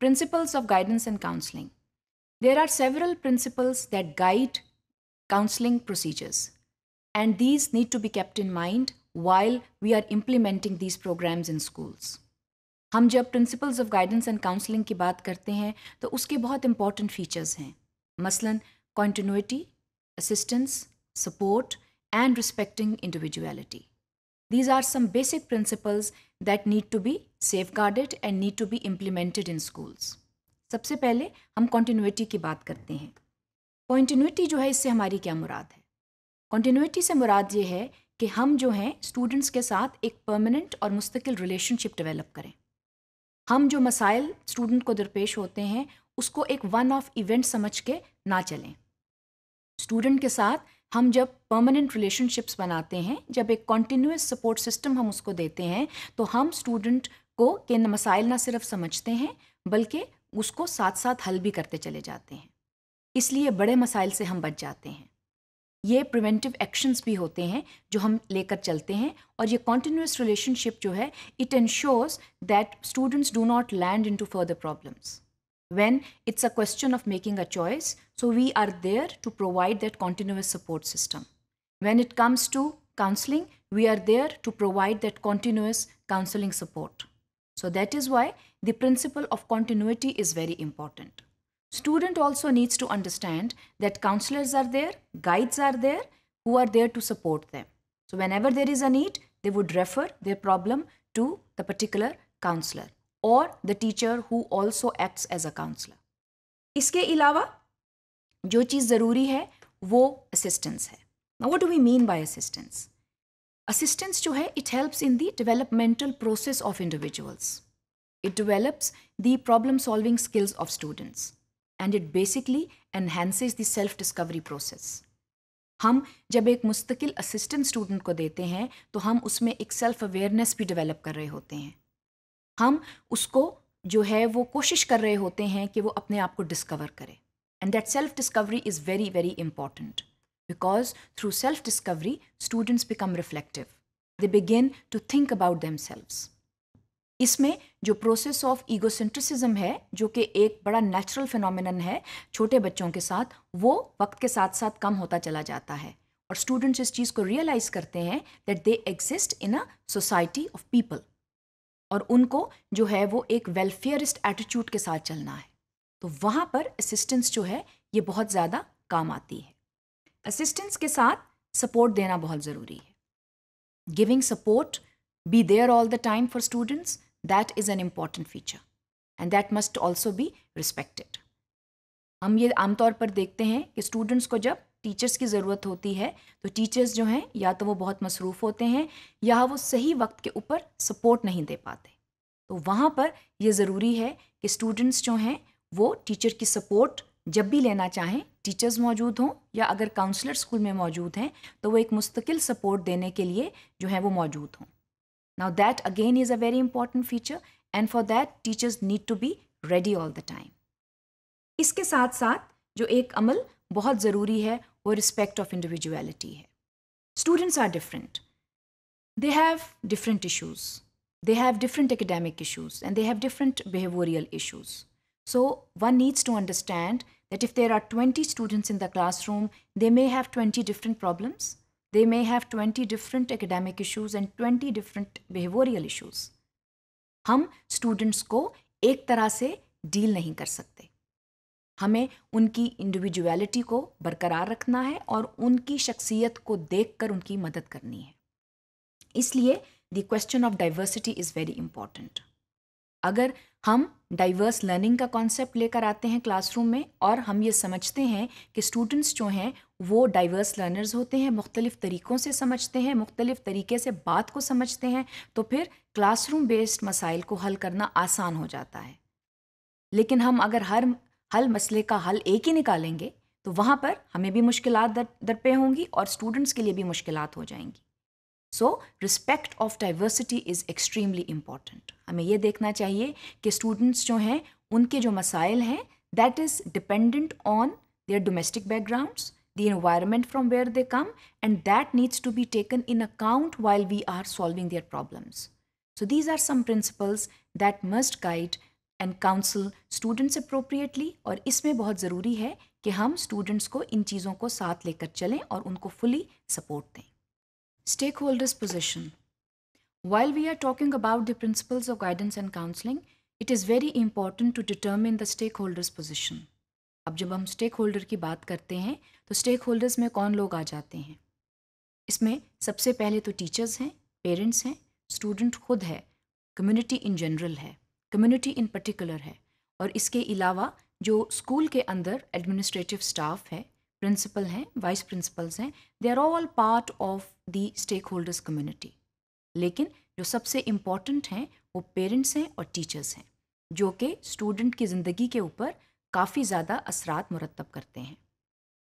principles of guidance and counseling. There are several principles that guide counseling procedures, and these need to be kept in mind while we are implementing these programs in schools. हम जब principles of guidance and counselling की बात करते हैं तो उसके बहुत important features हैं मसलन continuity assistance support and respecting individuality These are some basic principles that need to be safeguarded and need to be implemented in schools. सबसे पहले हम कॉन्टीन्यूटी की बात करते हैं। कॉन्टिन्यूटी जो है, इससे हमारी क्या मुराद है? कॉन्टीन्यूटी से मुराद ये है कि हम जो हैं स्टूडेंट्स के साथ एक परमानेंट और मुस्तकिल रिलेशनशिप डेवलप करें। हम जो मसाइल स्टूडेंट को दरपेश होते हैं, उसको एक वन ऑफ़ इवेंट समझ के ना चलें। स्टूडेंट के साथ हम जब परमानेंट रिलेशनशिप्स बनाते हैं, जब एक कॉन्टीन्यूस सपोर्ट सिस्टम हम उसको देते हैं तो हम स्टूडेंट को के मसाइल ना सिर्फ़ समझते हैं, बल्कि उसको साथ साथ हल भी करते चले जाते हैं। इसलिए बड़े मसाइल से हम बच जाते हैं। ये प्रिवेंटिव एक्शंस भी होते हैं, जो हम लेकर चलते हैं, और ये कॉन्टीन्यूस रिलेशनशिप जो है it ensures that students do not land into further problems when it's a question of making a choice. So we are there to provide that continuous support system. When it comes to counseling, we are there to provide that continuous counseling support. So that is why the principle of continuity is very important. Student also needs to understand that counselors are there, guides are there, who are there to support them. So whenever there is a need, they would refer their problem to the particular counselor और the teacher who also acts as a counsellor इसके अलावा जो चीज़ ज़रूरी है, वो assistance है। What do we mean by assistance assistance जो है it helps in the developmental process of individuals it develops the problem solving skills of students and it basically enhances the self discovery process हम जब एक मुस्तकिल assistant student को देते हैं तो हम उसमें एक सेल्फ अवेयरनेस भी डेवलप कर रहे होते हैं। हम उसको जो है वो कोशिश कर रहे होते हैं कि वो अपने आप को डिस्कवर करे। And that self discovery is very very important because through self discovery students become reflective they begin to think about them इसमें जो प्रोसेस ऑफ़ ईगोसेंट्रिसिज्म है, जो कि एक बड़ा नेचुरल फिनोमिनन है छोटे बच्चों के साथ, वो वक्त के साथ साथ कम होता चला जाता है। और स्टूडेंट्स इस चीज़ को रियलाइज़ करते हैं that they exist in a society of people और उनको जो है वो एक वेलफेयरिस्ट एटीट्यूड के साथ चलना है। तो वहाँ पर असिस्टेंस जो है, ये बहुत ज़्यादा काम आती है। असिस्टेंस के साथ सपोर्ट देना बहुत ज़रूरी है। Giving support be there all the time for students that is an important feature and that must also be respected हम ये आमतौर पर देखते हैं कि स्टूडेंट्स को जब टीचर्स की ज़रूरत होती है तो टीचर्स जो हैं, या तो वो बहुत मसरूफ़ होते हैं, या वो सही वक्त के ऊपर सपोर्ट नहीं दे पाते। तो वहाँ पर ये ज़रूरी है कि स्टूडेंट्स जो हैं, वो टीचर की सपोर्ट जब भी लेना चाहें, टीचर्स मौजूद हों, या अगर काउंसलर स्कूल में मौजूद हैं तो वो एक मुस्तकिल सपोर्ट देने के लिए जो है, वो मौजूद हों। Now that again is a very important feature, and for that teachers need to be ready all the time. इसके साथ साथ जो एक अमल बहुत ज़रूरी है, वो रिस्पेक्ट ऑफ़ इंडिविजुअलिटी है। Students are different they have different issues they have different academic issues and they have different behavioural issues so one needs to understand that if there are twenty students in the class room they may have twenty different problems they may have twenty different academic issues and twenty different behavioural issues हम students को एक तरह से deal नहीं कर सकते। हमें उनकी इंडिविजुअलिटी को बरकरार रखना है और उनकी शख्सियत को देख कर उनकी मदद करनी है। इसलिए the question of diversity is very important अगर हम डाइवर्स लर्निंग का कॉन्सेप्ट लेकर आते हैं क्लासरूम में और हम ये समझते हैं कि स्टूडेंट्स जो हैं, वो डाइवर्स लर्नर्स होते हैं, मुख्तलिफ़ तरीक़ों से समझते हैं, मुख्तलिफ़ तरीके से बात को समझते हैं तो फिर क्लासरूम बेस्ड मसाइल को हल करना आसान हो जाता है। लेकिन हम अगर हर हल मसले का हल एक ही निकालेंगे तो वहाँ पर हमें भी मुश्किल दर दरपे होंगी और स्टूडेंट्स के लिए भी मुश्किल हो जाएँगी so respect of diversity is extremely important हमें यह देखना चाहिए कि स्टूडेंट्स जो हैं उनके जो मसाइल हैं that is dependent on their domestic backgrounds the environment from where they come, and that needs to be taken in account while we are solving their problems. So, these are some principles that must guide and counsel students appropriately और इसमें बहुत ज़रूरी है कि हम students को इन चीज़ों को साथ लेकर चलें और उनको फुली सपोर्ट दें। Stakeholders position while we are talking about the principles of guidance and counselling it is very important to determine the stakeholders position अब जब हम स्टेक होल्डर की बात करते हैं तो स्टेक होल्डर्स में कौन लोग आ जाते हैं? इसमें सबसे पहले तो टीचर्स हैं पेरेंट्स हैं स्टूडेंट खुद है कम्युनिटी इन जनरल है। कम्युनिटी इन पर्टिकुलर है। और इसके अलावा जो स्कूल के अंदर एडमिनिस्ट्रेटिव स्टाफ है प्रिंसिपल हैं वाइस प्रिंसिपल्स हैं they are all part of the stakeholders community लेकिन जो सबसे इंपॉर्टेंट हैं, वो पेरेंट्स हैं और टीचर्स हैं, जो कि स्टूडेंट की ज़िंदगी के ऊपर काफ़ी ज़्यादा असरात मुरतब करते हैं।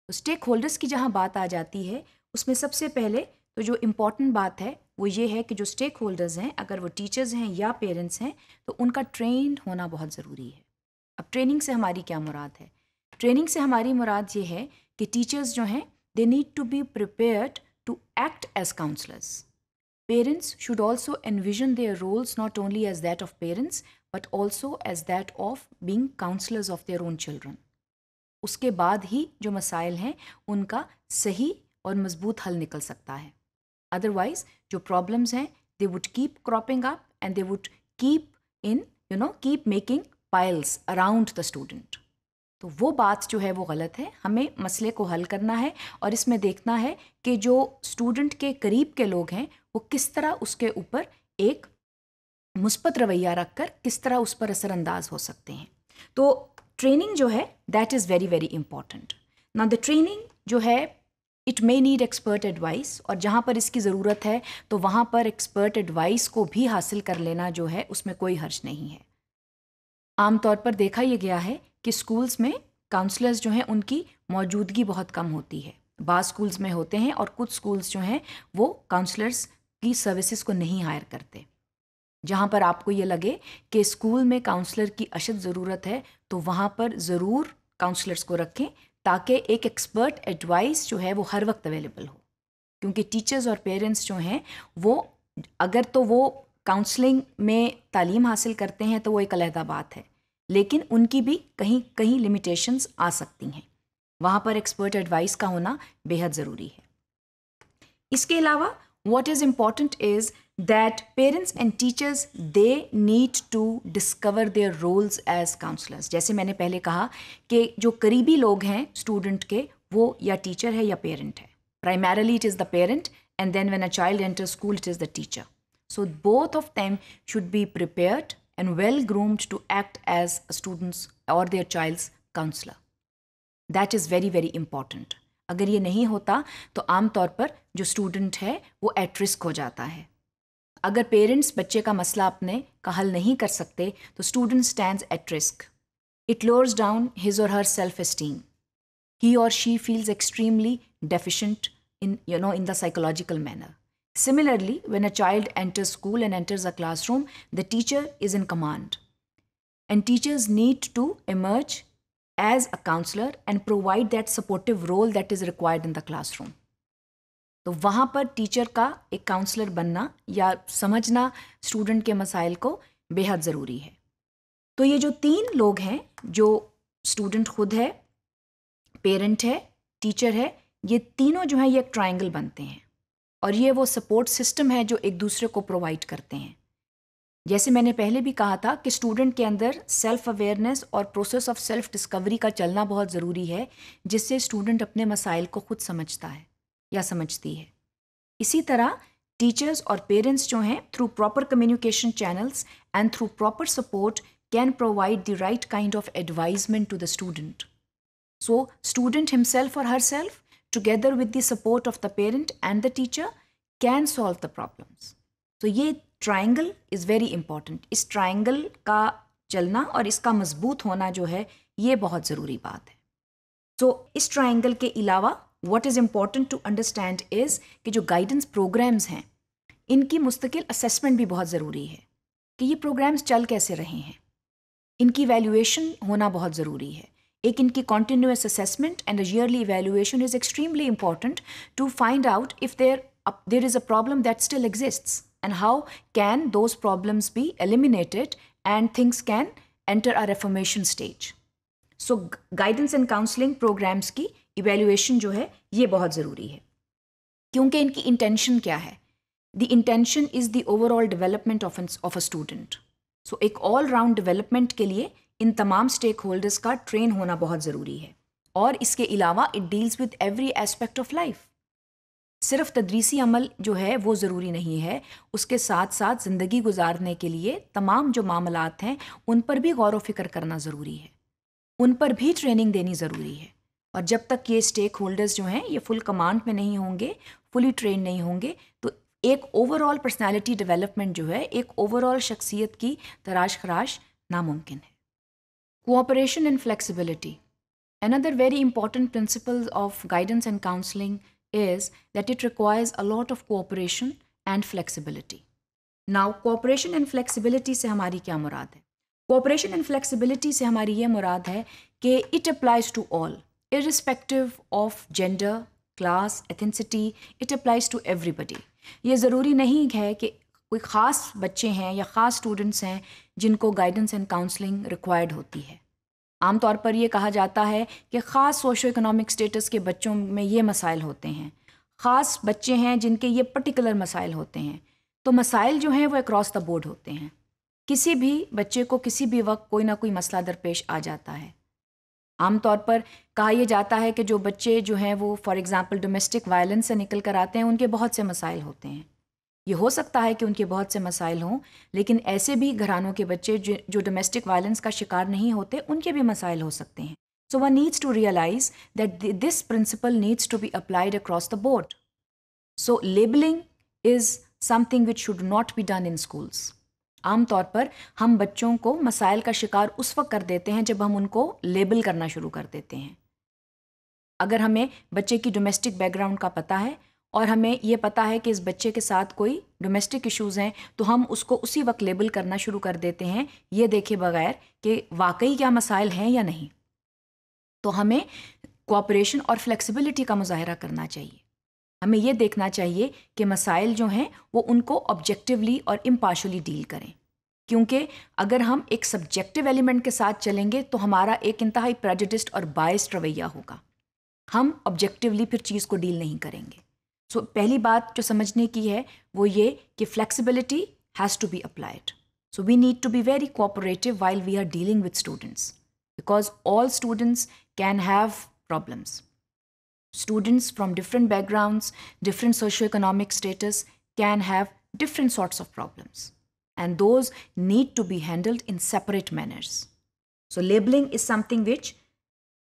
तो स्टेक होल्डर्स की जहाँ बात आ जाती है, उसमें सबसे पहले तो जो इंपॉर्टेंट बात है, वो ये है कि जो स्टेक होल्डर्स हैं, अगर वो टीचर्स हैं या पेरेंट्स हैं तो उनका ट्रेंड होना बहुत ज़रूरी है। अब ट्रेनिंग से हमारी क्या मुराद है? ट्रेनिंग से हमारी मुराद ये है कि टीचर्स जो हैं they need to be prepared to act as counsellors parents should also envision their roles not only as that of parents but also as that of being counsellors of their own children उसके बाद ही जो मसाइल हैं, उनका सही और मज़बूत हल निकल सकता है। अदरवाइज़ जो प्रॉब्लम्स हैं they would keep cropping up and they would keep in you know keep making piles around the student तो वो बात जो है, वो गलत है। हमें मसले को हल करना है और इसमें देखना है कि जो स्टूडेंट के करीब के लोग हैं, वो किस तरह उसके ऊपर एक मुस्बत रवैया रख कर किस तरह उस पर असरअंदाज हो सकते हैं। तो ट्रेनिंग जो है that is very very important ना द ट्रेनिंग जो है it may need expert advice और जहाँ पर इसकी ज़रूरत है तो वहाँ पर एक्सपर्ट एडवाइस को भी हासिल कर लेना जो है, उसमें कोई हर्ज नहीं है। आमतौर पर देखा यह गया है कि स्कूल्स में काउंसलर्स जो हैं, उनकी मौजूदगी बहुत कम होती है। बाज़ स्कूल्स में होते हैं और कुछ स्कूल्स जो हैं, वो काउंसलर्स की सर्विसेज़ को नहीं हायर करते। जहाँ पर आपको ये लगे कि स्कूल में काउंसलर की अशद ज़रूरत है तो वहाँ पर ज़रूर काउंसलर्स को रखें ताकि एक एक्सपर्ट एडवाइस जो है वो हर वक्त अवेलेबल हो। क्योंकि टीचर्स और पेरेंट्स जो हैं, वो अगर तो वो काउंसलिंग में तालीम हासिल करते हैं तो वो एक अलहदा बात है। लेकिन उनकी भी कहीं कहीं लिमिटेशंस आ सकती हैं। वहाँ पर एक्सपर्ट एडवाइस का होना बेहद ज़रूरी है। इसके अलावा what is important is that parents and teachers they need to discover their roles as counsellors जैसे मैंने पहले कहा कि जो करीबी लोग हैं स्टूडेंट के, वो या टीचर है या पेरेंट है। Primarily it is the parent and then when a child enter school it is the teacher so both of them should be prepared and well groomed to act as a students और their child's counsellor that is very very important अगर ये नहीं होता तो आमतौर पर जो student है, वो एट रिस्क हो जाता है। अगर पेरेंट्स बच्चे का मसला अपने का हल नहीं कर सकते तो student stand at risk it lowers down his और हर सेल्फ एस्टीम ही और she feels extremely deficient in you know in the psychological manner similarly when a child enter school and enters a classroom the teacher is in command and teachers need to emerge as a counsellor and provide that supportive role that is required in the classroom तो वहाँ पर teacher का एक counsellor बनना या समझना student के मसाइल को बेहद ज़रूरी है। तो ये जो तीन लोग हैं, जो स्टूडेंट खुद है पेरेंट है टीचर है, ये तीनों जो हैं, ये एक ट्राइंगल बनते हैं। और ये वो सपोर्ट सिस्टम है जो एक दूसरे को प्रोवाइड करते हैं। जैसे मैंने पहले भी कहा था कि स्टूडेंट के अंदर सेल्फ अवेयरनेस और प्रोसेस ऑफ़ सेल्फ डिस्कवरी का चलना बहुत ज़रूरी है, जिससे स्टूडेंट अपने मसाइल को खुद समझता है। या समझती है। इसी तरह टीचर्स और पेरेंट्स जो हैं through proper communication channels and through proper support can provide the right kind of advisement to the student so student himself और herself together with the support of the parent and the teacher can solve the problems तो ये triangle is very important इस triangle का चलना और इसका मज़बूत होना जो है, ये बहुत ज़रूरी बात है। तो इस ट्राइंगल के अलावा what is important to understand is कि जो गाइडेंस प्रोग्राम्स हैं, इनकी मुस्तकिल असेसमेंट भी बहुत ज़रूरी है कि ये प्रोग्राम्स चल कैसे रहे हैं इनकी वैल्यूएशन होना बहुत ज़रूरी है एक इनकी continuous assessment and early evaluation is extremely important to find out if there there is a problem that still exists and how can those problems be eliminated and things can enter a reformation stage. So guidance and counseling programs की evaluation जो है ये बहुत ज़रूरी है। क्योंकि इनकी intention क्या है? The intention is overall development of, an, of a student. So एक ऑल राउंड development के लिए इन तमाम स्टेक होल्डर्स का ट्रेन होना बहुत ज़रूरी है। और इसके अलावा it deals with every aspect of life सिर्फ़ तदरीसी अमल जो है वो ज़रूरी नहीं है। उसके साथ साथ ज़िंदगी गुजारने के लिए तमाम जो मामलात हैं उन पर भी गौर व करना ज़रूरी है। उन पर भी ट्रेनिंग देनी ज़रूरी है। और जब तक ये स्टेक होल्डर्स जो हैं, ये फुल कमांड में नहीं होंगे फुली ट्रेन नहीं होंगे तो एक ओवरऑल पर्सनालिटी डेवलपमेंट जो है, एक ओवरऑल शख्सियत की तराश खराश नामुमकिन है। Cooperation and flexibility another very important principle of guidance and counselling is that it requires a lot of cooperation and flexibility now cooperation and flexibility से हमारी क्या मुराद है? कोऑपरेशन एंड फ्लेक्सिबिलिटी से हमारी ये मुराद है कि it applies to all irrespective of gender, class, ethnicity, it applies to everybody. ये ज़रूरी नहीं है कि कोई ख़ास बच्चे हैं या ख़ास स्टूडेंट्स हैं जिनको गाइडेंस एंड काउंसलिंग रिक्वायर्ड होती है। आमतौर पर यह कहा जाता है कि ख़ास सोशो इकोनॉमिक स्टेटस के बच्चों में ये मसाइल होते हैं। ख़ास बच्चे हैं जिनके ये पर्टिकुलर मसाइल होते हैं। तो मसाइल जो हैं वो अक्रॉस द बोर्ड होते हैं। किसी भी बच्चे को किसी भी वक्त कोई ना कोई मसला दरपेश आ जाता है। आमतौर पर कहा यह जाता है कि जो बच्चे जो हैं वो फॉर एग्ज़ाम्पल डोमेस्टिक वायलेंस से निकल कर आते हैं, उनके बहुत से मसाइल होते हैं। ये हो सकता है कि उनके बहुत से मसाइल हों, लेकिन ऐसे भी घरानों के बच्चे जो डोमेस्टिक वायलेंस का शिकार नहीं होते, उनके भी मसाइल हो सकते हैं। So one needs to realize that this principle needs to be applied across the board so labelling is something which should not be done in schools आमतौर पर हम बच्चों को मसाइल का शिकार उस वक्त कर देते हैं जब हम उनको लेबल करना शुरू कर देते हैं। अगर हमें बच्चे की डोमेस्टिक बैकग्राउंड का पता है और हमें ये पता है कि इस बच्चे के साथ कोई डोमेस्टिक इश्यूज़ हैं तो हम उसको उसी वक्त लेबल करना शुरू कर देते हैं, ये देखे बगैर कि वाकई क्या मसाइल हैं या नहीं। तो हमें कोऑपरेशन और फ्लेक्सिबिलिटी का मुजाहरा करना चाहिए। हमें ये देखना चाहिए कि मसाइल जो हैं वो उनको ऑब्जेक्टिवली और इम्पार्शली डील करें। क्योंकि अगर हम एक सब्जेक्टिव एलिमेंट के साथ चलेंगे तो हमारा एक इंतहाई प्रेजिडिस्ट और बायस्ड रवैया होगा। हम ऑब्जेक्टिवली फिर चीज़ को डील नहीं करेंगे। सो so, पहली बात जो समझने की है वो ये कि flexibility has to be applied so we need to be very cooperative while we are dealing with students because all students can have problems students from different backgrounds, different socioeconomic status can have different sorts of problems. And those need to be handled in separate manners. So labeling is something which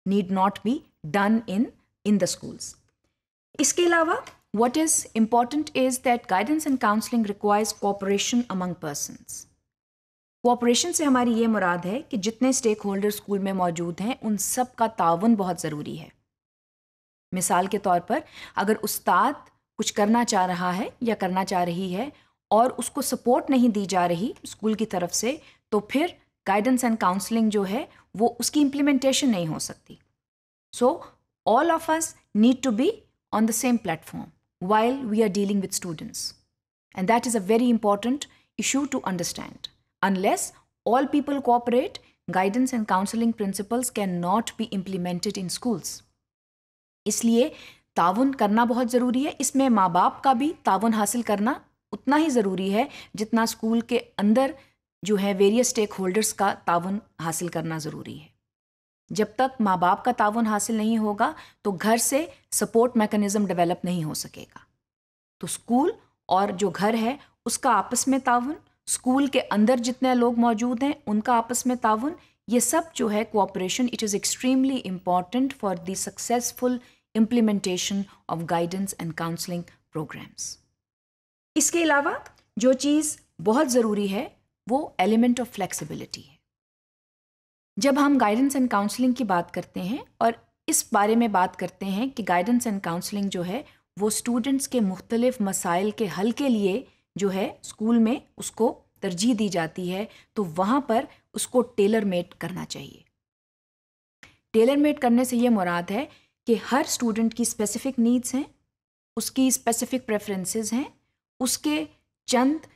need not be done in, in the schools. Iske alawa, what is important is that guidance and counseling requires cooperation among persons. Cooperation से हमारी ये मुराद है कि जितने stake holder school में मौजूद हैं उन सब का तावन बहुत ज़रूरी है मिसाल के तौर पर, अगर उस्ताद कुछ करना चाह रहा है या करना चाह रही है और उसको सपोर्ट नहीं दी जा रही स्कूल की तरफ़ से तो फिर गाइडेंस एंड काउंसलिंग जो है, वो उसकी इम्प्लीमेंटेशन नहीं हो सकती। So all of us need to be on the same platform while we are dealing with students and that is a very important issue to understand unless all people cooperate guidance and counseling principles cannot be implemented in schools. इसलिए ताउन करना बहुत ज़रूरी है। इसमें माँ बाप का भी ताउन हासिल करना उतना ही ज़रूरी है, जितना स्कूल के अंदर जो है वेरियस स्टेक होल्डर्स का ताउन हासिल करना ज़रूरी है। जब तक माँ बाप का ताउन हासिल नहीं होगा तो घर से सपोर्ट मैकेनिज़्म डेवलप नहीं हो सकेगा। तो स्कूल और जो घर है, उसका आपस में ताउन, स्कूल के अंदर जितने लोग मौजूद हैं, उनका आपस में ताउन, ये सब जो है cooperation it is extremely important for the successful implementation of guidance and counseling programs. इसके अलावा जो चीज़ बहुत ज़रूरी है, वो एलिमेंट ऑफ़ फ्लेक्सिबिलिटी है जब हम गाइडेंस एंड काउंसलिंग की बात करते हैं और इस बारे में बात करते हैं कि गाइडेंस एंड काउंसलिंग जो है, वो स्टूडेंट्स के मुख्तलिफ़ मसाइल के हल के लिए जो है स्कूल में उसको तरजीह दी जाती है तो वहाँ पर उसको टेलर मेड करना चाहिए टेलर मेड करने से ये मुराद है कि हर स्टूडेंट की स्पेसिफिक नीड्स हैं, उसकी स्पेसिफिक प्रेफरेंसेस हैं, उसके चंद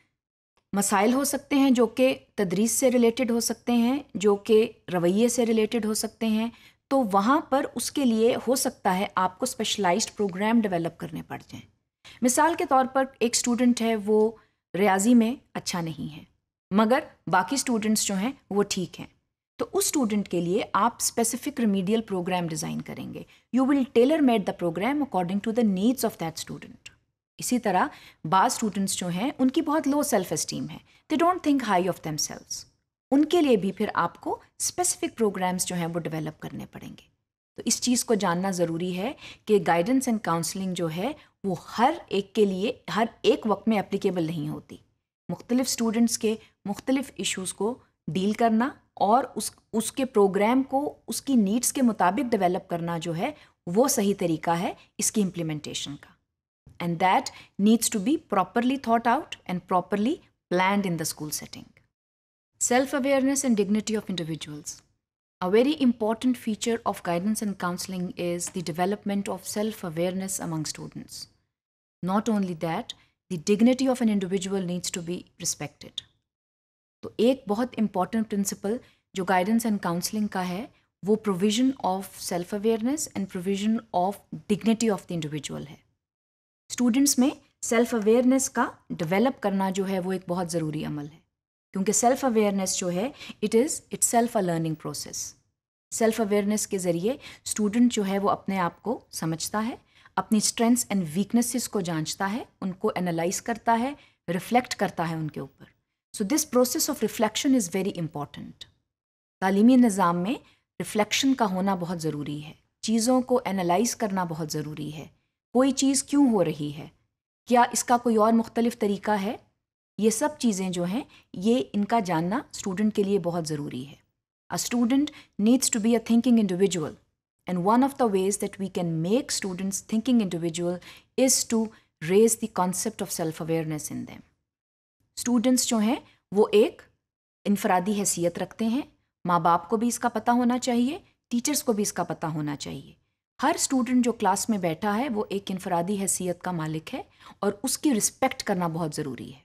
मसाइल हो सकते हैं जो कि तदरीस से रिलेटेड हो सकते हैं, जो कि रवैये से रिलेटेड हो सकते हैं तो वहाँ पर उसके लिए हो सकता है आपको स्पेशलाइज्ड प्रोग्राम डेवलप करने पड़ जाएँ। मिसाल के तौर पर एक स्टूडेंट है वो रियाजी में अच्छा नहीं है, मगर बाकी स्टूडेंट्स जो हैं वो ठीक हैं। तो उस स्टूडेंट के लिए आप स्पेसिफिक रिमीडियल प्रोग्राम डिज़ाइन करेंगे। You will tailor made the programme according to the needs of that student इसी तरह बाद स्टूडेंट्स जो हैं, उनकी बहुत लो सेल्फ इस्टीम है। They don't think high of them उनके लिए भी फिर आपको स्पेसिफिक प्रोग्राम्स जो हैं, वो डेवलप करने पड़ेंगे। तो इस चीज़ को जानना ज़रूरी है कि गाइडेंस एंड काउंसलिंग जो है, वो हर एक के लिए, हर एक वक्त में एप्लीकेबल नहीं होती। मुख्तलिफ़ स्टूडेंट्स के मुख्तलिफ़ इश्यूज़ को डील करना और उस, उसके प्रोग्राम को, उसकी नीड्स के मुताबिक डेवलप करना जो है, वो सही तरीका है इसकी इम्प्लीमेंटेशन का। And that needs to be properly thought out and properly planned in the school setting self awareness and dignity of individuals a very important feature of guidance and counselling is the development of self awareness among students not only that the dignity of an individual needs to be respected तो एक बहुत important principle जो guidance and counselling का है, वो provision of self awareness and provision of dignity of the individual है। Students में self awareness का डेवलप करना जो है, वो एक बहुत ज़रूरी अमल है। क्योंकि सेल्फ अवेयरनेस जो है it is itself a learning process self awareness के ज़रिए स्टूडेंट जो है, वो अपने आप को समझता है, अपनी स्ट्रेंथ्स एंड वीकनेसेस को जांचता है, उनको एनालाइज करता है रिफ्लेक्ट करता है उनके ऊपर। So this process of reflection is very important तालीमी निज़ाम में रिफ्लेक्शन का होना बहुत ज़रूरी है। चीज़ों को एनालाइज करना बहुत ज़रूरी है। कोई चीज़ क्यों हो रही है? क्या इसका कोई और मुख्तलिफ़ तरीका है? ये सब चीज़ें जो हैं, ये इनका जानना स्टूडेंट के लिए बहुत ज़रूरी है। A student needs to be a thinking individual and one of the ways that we can make students thinking individual is to raise the concept of self awareness in them students जो हैं, वो एक इनफरादी हैसियत रखते हैं। माँ बाप को भी इसका पता होना चाहिए टीचर्स को भी इसका पता होना चाहिए। हर स्टूडेंट जो क्लास में बैठा है, वो एक इनफरादी हैसियत का मालिक है और उसकी रिस्पेक्ट करना बहुत ज़रूरी है।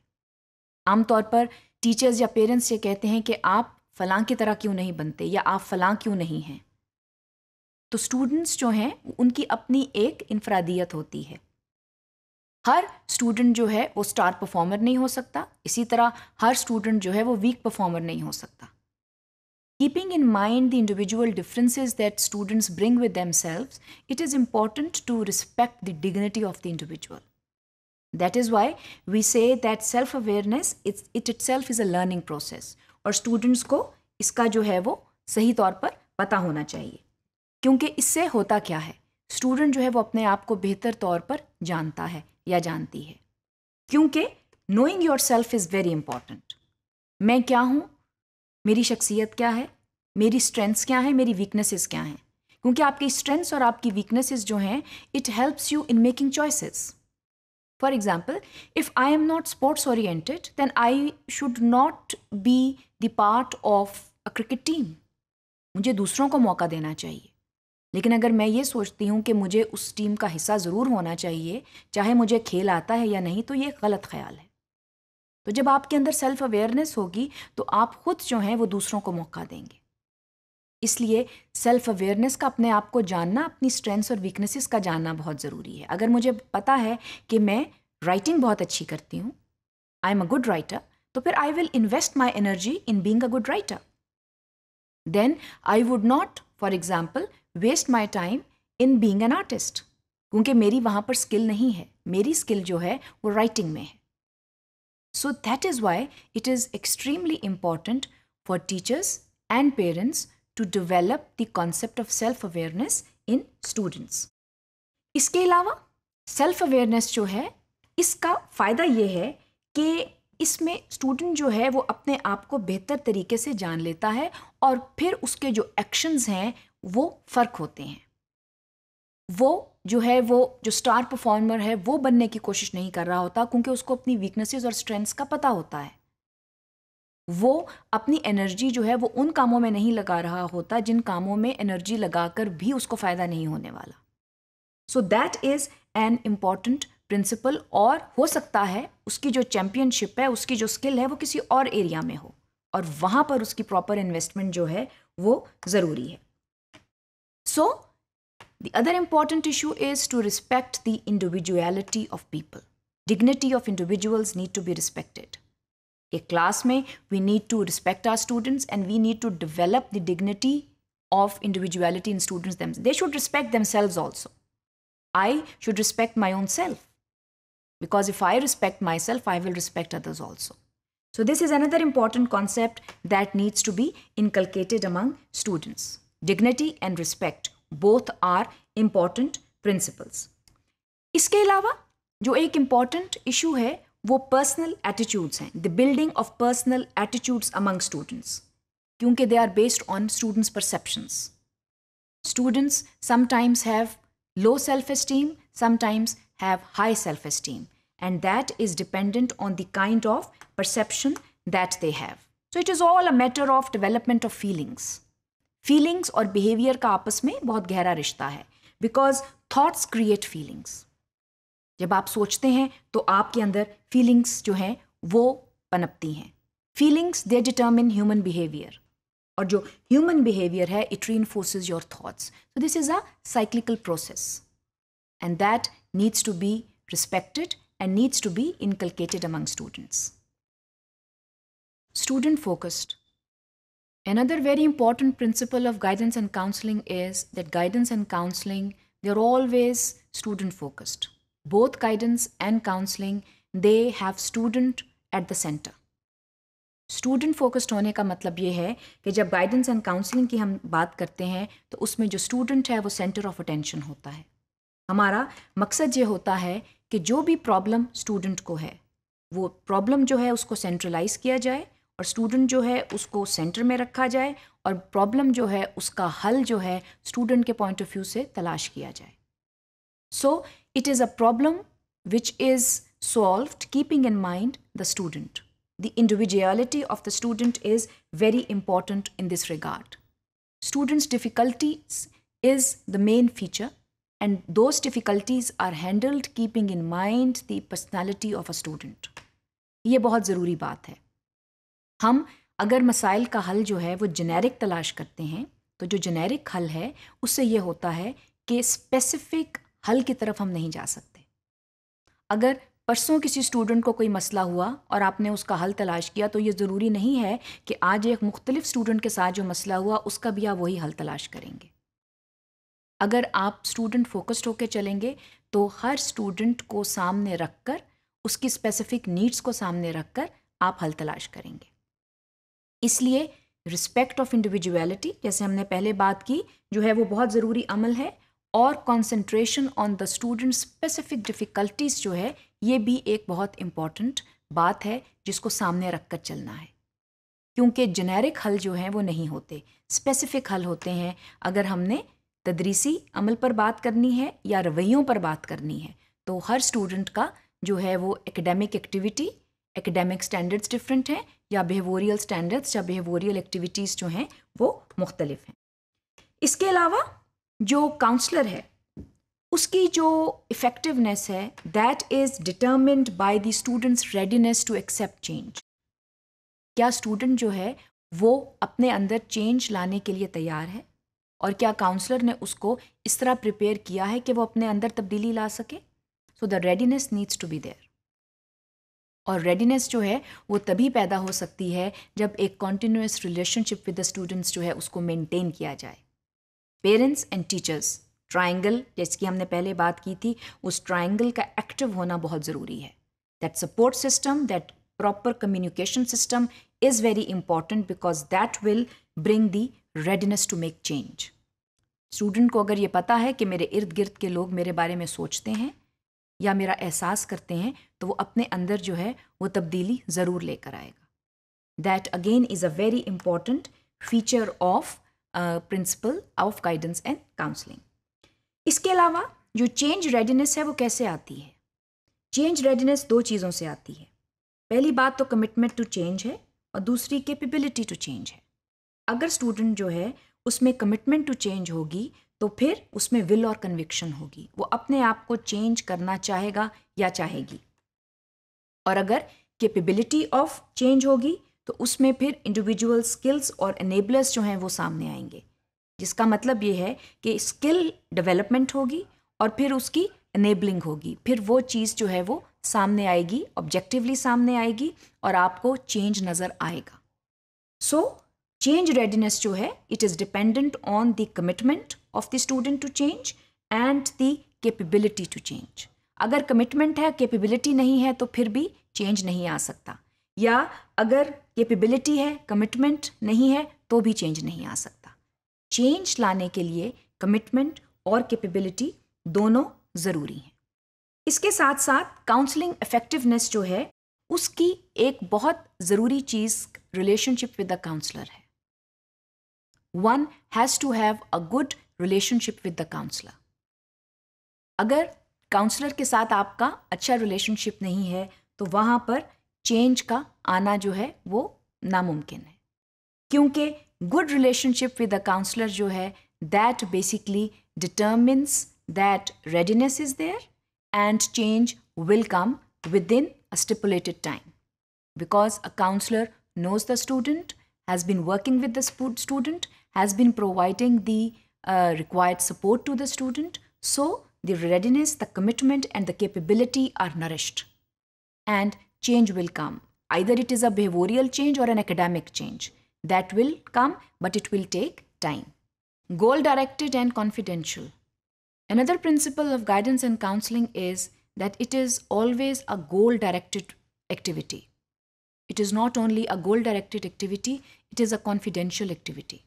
आमतौर पर टीचर्स या पेरेंट्स ये कहते हैं कि आप फ़लाँ की तरह क्यों नहीं बनते या आप फ़लाँ क्यों नहीं हैं? तो स्टूडेंट्स जो हैं, उनकी अपनी एक इनफरादियत होती है। हर स्टूडेंट जो है, वो स्टार परफॉर्मर नहीं हो सकता। इसी तरह हर स्टूडेंट जो है, वो वीक परफॉर्मर नहीं हो सकता। Keeping in mind the individual differences that students bring with themselves it is important to respect the dignity of the individual that is why we say that self awareness it itself is a learning process और students को इसका जो है, वो सही तौर पर पता होना चाहिए। क्योंकि इससे होता क्या है? स्टूडेंट जो है, वो अपने आप को बेहतर तौर पर जानता है या जानती है। क्योंकि knowing yourself is very important मैं क्या हूँ? मेरी शख्सियत क्या है? मेरी स्ट्रेंथ्स क्या हैं? मेरी वीकनेसेस क्या हैं? क्योंकि आपकी स्ट्रेंथ्स और आपकी वीकनेसेस जो हैं it helps you in making choices for example if I am not sports oriented then I should not be the part of a cricket team मुझे दूसरों को मौका देना चाहिए। लेकिन अगर मैं ये सोचती हूँ कि मुझे उस टीम का हिस्सा ज़रूर होना चाहिए, चाहे मुझे खेल आता है या नहीं तो ये गलत ख्याल है। तो जब आपके अंदर सेल्फ अवेयरनेस होगी तो आप खुद जो हैं, वो दूसरों को मौका देंगे। इसलिए सेल्फ अवेयरनेस का अपने आप को जानना, अपनी स्ट्रेंथ्स और वीकनेसेस का जानना बहुत ज़रूरी है। अगर मुझे पता है कि मैं राइटिंग बहुत अच्छी करती हूँ I am a good writer तो फिर I will invest my energy in being a good writer then I would not for example waste my time in being an artist क्योंकि मेरी वहाँ पर स्किल नहीं है। मेरी स्किल जो है, वो राइटिंग में है। So that is why it is extremely important for teachers and parents to develop the concept of self awareness in students इसके अलावा सेल्फ अवेयरनेस जो है, इसका फ़ायदा ये है कि इसमें स्टूडेंट जो है, वो अपने आप को बेहतर तरीके से जान लेता है और फिर उसके जो एक्शंस हैं वो फ़र्क होते हैं। वो जो है, वो जो स्टार परफॉर्मर है, वो बनने की कोशिश नहीं कर रहा होता क्योंकि उसको अपनी वीकनेसेस और स्ट्रेंथ्स का पता होता है। वो अपनी एनर्जी जो है, वो उन कामों में नहीं लगा रहा होता जिन कामों में एनर्जी लगाकर भी उसको फ़ायदा नहीं होने वाला। So that is an important principle और हो सकता है उसकी जो चैम्पियनशिप है, उसकी जो स्किल है, वो किसी और एरिया में हो और वहाँ पर उसकी प्रॉपर इन्वेस्टमेंट जो है, वो ज़रूरी है। So, the other important issue is to respect the individuality of people. Dignity of individuals need to be respected. A class may we need to respect our students and we need to develop the dignity of individuality in students themselves. They should respect themselves also. I should respect my own self because if I respect myself, I will respect others also. So this is another important concept that needs to be inculcated among students dignity and respect both are important principles इसके अलावा जो एक important issue है वो personal attitudes हैं the building of personal attitudes among students क्योंकि they are based on students perceptions students sometimes have low self esteem, sometimes have high self esteem, and that is dependent on the kind of perception that they have. So it is all a matter of development of feelings. Feelings और behaviour का आपस में बहुत गहरा रिश्ता है because thoughts create feelings जब आप सोचते हैं तो आपके अंदर फीलिंग्स जो हैं, वो पनपती हैं। Feelings they determine human behaviour और जो ह्यूमन बिहेवियर है it reinforces your thoughts so this is a cyclical process and that needs to be respected and needs to be inculcated among students student focused. Another very important principle of guidance and counseling is that guidance and counseling they're always student focused both guidance and counseling they have student at the center student focused होने का मतलब ये है कि जब guidance and counselling की हम बात करते हैं तो उसमें जो स्टूडेंट है वो सेंटर ऑफ़ अटेंशन होता है हमारा मकसद ये होता है कि जो भी प्रॉब्लम स्टूडेंट को है वो प्रॉब्लम जो है उसको सेंट्रलाइज किया जाए और स्टूडेंट जो है उसको सेंटर में रखा जाए और प्रॉब्लम जो है उसका हल जो है स्टूडेंट के पॉइंट ऑफ़ व्यू से तलाश किया जाए। So it is a problem which is solve keeping in mind the student the individuality of the student is very important in this regard students difficulties is the main feature and those difficulties are handled keeping in mind the personality of a student ये बहुत ज़रूरी बात है। हम अगर मसाइल का हल जो है वो जेनेरिक तलाश करते हैं तो जो जेनेरिक हल है, उससे ये होता है कि स्पेसिफिक हल की तरफ़ हम नहीं जा सकते। अगर परसों किसी स्टूडेंट को कोई मसला हुआ और आपने उसका हल तलाश किया तो ये ज़रूरी नहीं है कि आज एक मुख्तलिफ़ स्टूडेंट के साथ जो मसला हुआ, उसका भी आप वही हल तलाश करेंगे। अगर आप स्टूडेंट फोकस्ड होकर चलेंगे तो हर स्टूडेंट को सामने रख कर उसकी स्पेसिफिक नीड्स को सामने रख कर आप हल तलाश करेंगे। इसलिए रिस्पेक्ट ऑफ़ इंडिविजुअलिटी जैसे हमने पहले बात की, जो है वो बहुत ज़रूरी अमल है, और concentration on the student specific difficulties जो है, ये भी एक बहुत इंपॉर्टेंट बात है, जिसको सामने रख कर चलना है। क्योंकि जेनेरिक हल जो हैं वो नहीं होते। स्पेसिफिक हल होते हैं। अगर हमने तदरीसी अमल पर बात करनी है, या रवैयों पर बात करनी है तो हर स्टूडेंट का जो है वो academic activity academic standards different हैं, या बिहेवोरियल स्टैंडर्ड्स या बिहेवोरियल एक्टिविटीज़ जो हैं, वो मुख्तलिफ़ हैं। इसके अलावा जो काउंसलर है, उसकी जो इफ़ेक्टिवनेस है that is determined by the students readiness to accept change क्या स्टूडेंट जो है, वो अपने अंदर चेंज लाने के लिए तैयार है? और क्या काउंसलर ने उसको इस तरह प्रिपेयर किया है कि वो अपने अंदर तब्दीली ला सके? So the readiness needs to be there और रेडीनेस जो है, वो तभी पैदा हो सकती है जब एक continuous relationship with the students जो है, उसको मेंटेन किया जाए। पेरेंट्स एंड टीचर्स ट्राइंगल जिसकी हमने पहले बात की थी, उस ट्राइंगल का एक्टिव होना बहुत ज़रूरी है। That support system that proper communication system is very important because that will bring the readiness to make change student को अगर ये पता है कि मेरे इर्द गिर्द के लोग मेरे बारे में सोचते हैं या मेरा एहसास करते हैं तो वो अपने अंदर जो है, वो तब्दीली ज़रूर लेकर आएगा। That again is a very important feature of principle of guidance and counselling इसके अलावा जो चेंज रेडीनेस है, वो कैसे आती है? चेंज रेडीनेस दो चीज़ों से आती है। पहली बात तो कमिटमेंट टू चेंज है और दूसरी कैपेबिलिटी टू चेंज है। अगर स्टूडेंट जो है, उसमें कमिटमेंट टू चेंज होगी तो फिर उसमें विल और कन्विक्शन होगी। वो अपने आप को चेंज करना चाहेगा या चाहेगी। और अगर कैपेबिलिटी ऑफ़ चेंज होगी तो उसमें फिर इंडिविजुअल स्किल्स और एनेबलर्स जो हैं वो सामने आएँगे। जिसका मतलब ये है कि स्किल डेवलपमेंट होगी और फिर उसकी एनेबलिंग होगी। फिर वो चीज़ जो है वो सामने आएगी ऑब्जेक्टिवली सामने आएगी और आपको चेंज नज़र आएगा। सो चेंज रेडीनेस जो है it is dependent on the commitment of the student to change and the capability to change अगर कमिटमेंट है कैपेबिलिटी नहीं है तो फिर भी चेंज नहीं आ सकता। या अगर कैपेबिलिटी है कमिटमेंट नहीं है तो भी चेंज नहीं आ सकता। चेंज लाने के लिए कमिटमेंट और कैपेबिलिटी दोनों ज़रूरी हैं। इसके साथ साथ काउंसलिंग इफेक्टिवनेस जो है, उसकी एक बहुत ज़रूरी चीज़ रिलेशनशिप विद द काउंसलर है। One has to have a good relationship with the counsellor अगर काउंसलर के साथ आपका अच्छा रिलेशनशिप नहीं है तो वहाँ पर चेंज का आना जो है वो नामुमकिन है। क्योंकि good relationship with the counsellor जो है that basically determines that readiness is there and change will come within a stipulated time because a counsellor knows the student, has been working with the student, has been providing the uh, required support to the student. So the readiness, the commitment, and the capability are nourished. And change will come. Either it is a behavioral change or an academic change. That will come, but it will take time. Goal directed and confidential. Another principle of guidance and counseling is that it is always a goal directed activity. It is not only a goal directed activity, it is a confidential activity.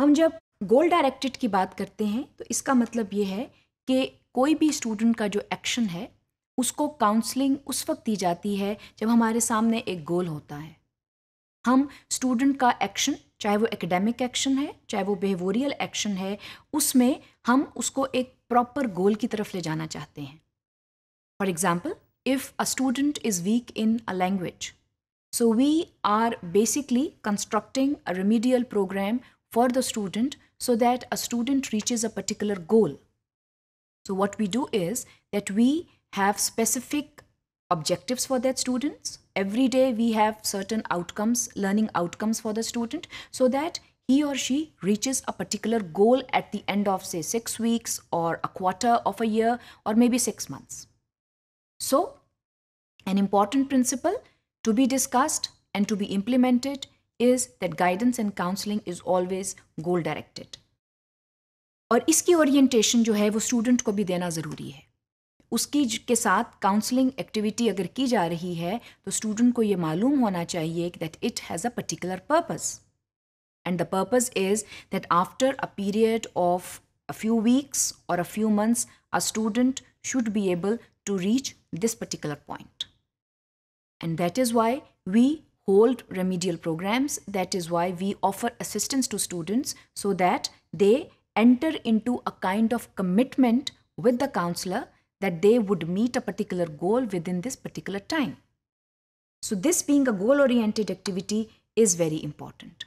हम जब गोल directed की बात करते हैं तो इसका मतलब ये है कि कोई भी स्टूडेंट का जो एक्शन है, उसको काउंसलिंग उस वक्त दी जाती है जब हमारे सामने एक गोल होता है। हम स्टूडेंट का एक्शन चाहे वो एकेडमिक एक्शन है, चाहे वो बिहेवियरल एक्शन है, उसमें हम उसको एक प्रॉपर गोल की तरफ़ ले जाना चाहते हैं। For example if a student is weak in a language so we are basically constructing a remedial programme for the student so that a student reaches a particular goal. So, what we do is that we have specific objectives for that students. Every day we have certain outcomes, learning outcomes for the student so that he or she reaches a particular goal at the end of say 6 weeks or a quarter of a year or maybe 6 months. So an important principle to be discussed and to be implemented is that guidance and counseling is always goal directed. और इसकी orientation जो है वो student को भी देना ज़रूरी है। उसकी के साथ काउंसलिंग एक्टिविटी अगर की जा रही है तो स्टूडेंट को ये मालूम होना चाहिए that it has a particular purpose and the purpose is that after a period of a few weeks or a few months a student should be able to reach this particular point and that is why we hold remedial programs. That is why we offer assistance to students so that they enter into a kind of commitment with the counselor that they would meet a particular goal within this particular time. So this being a goal oriented activity is very important.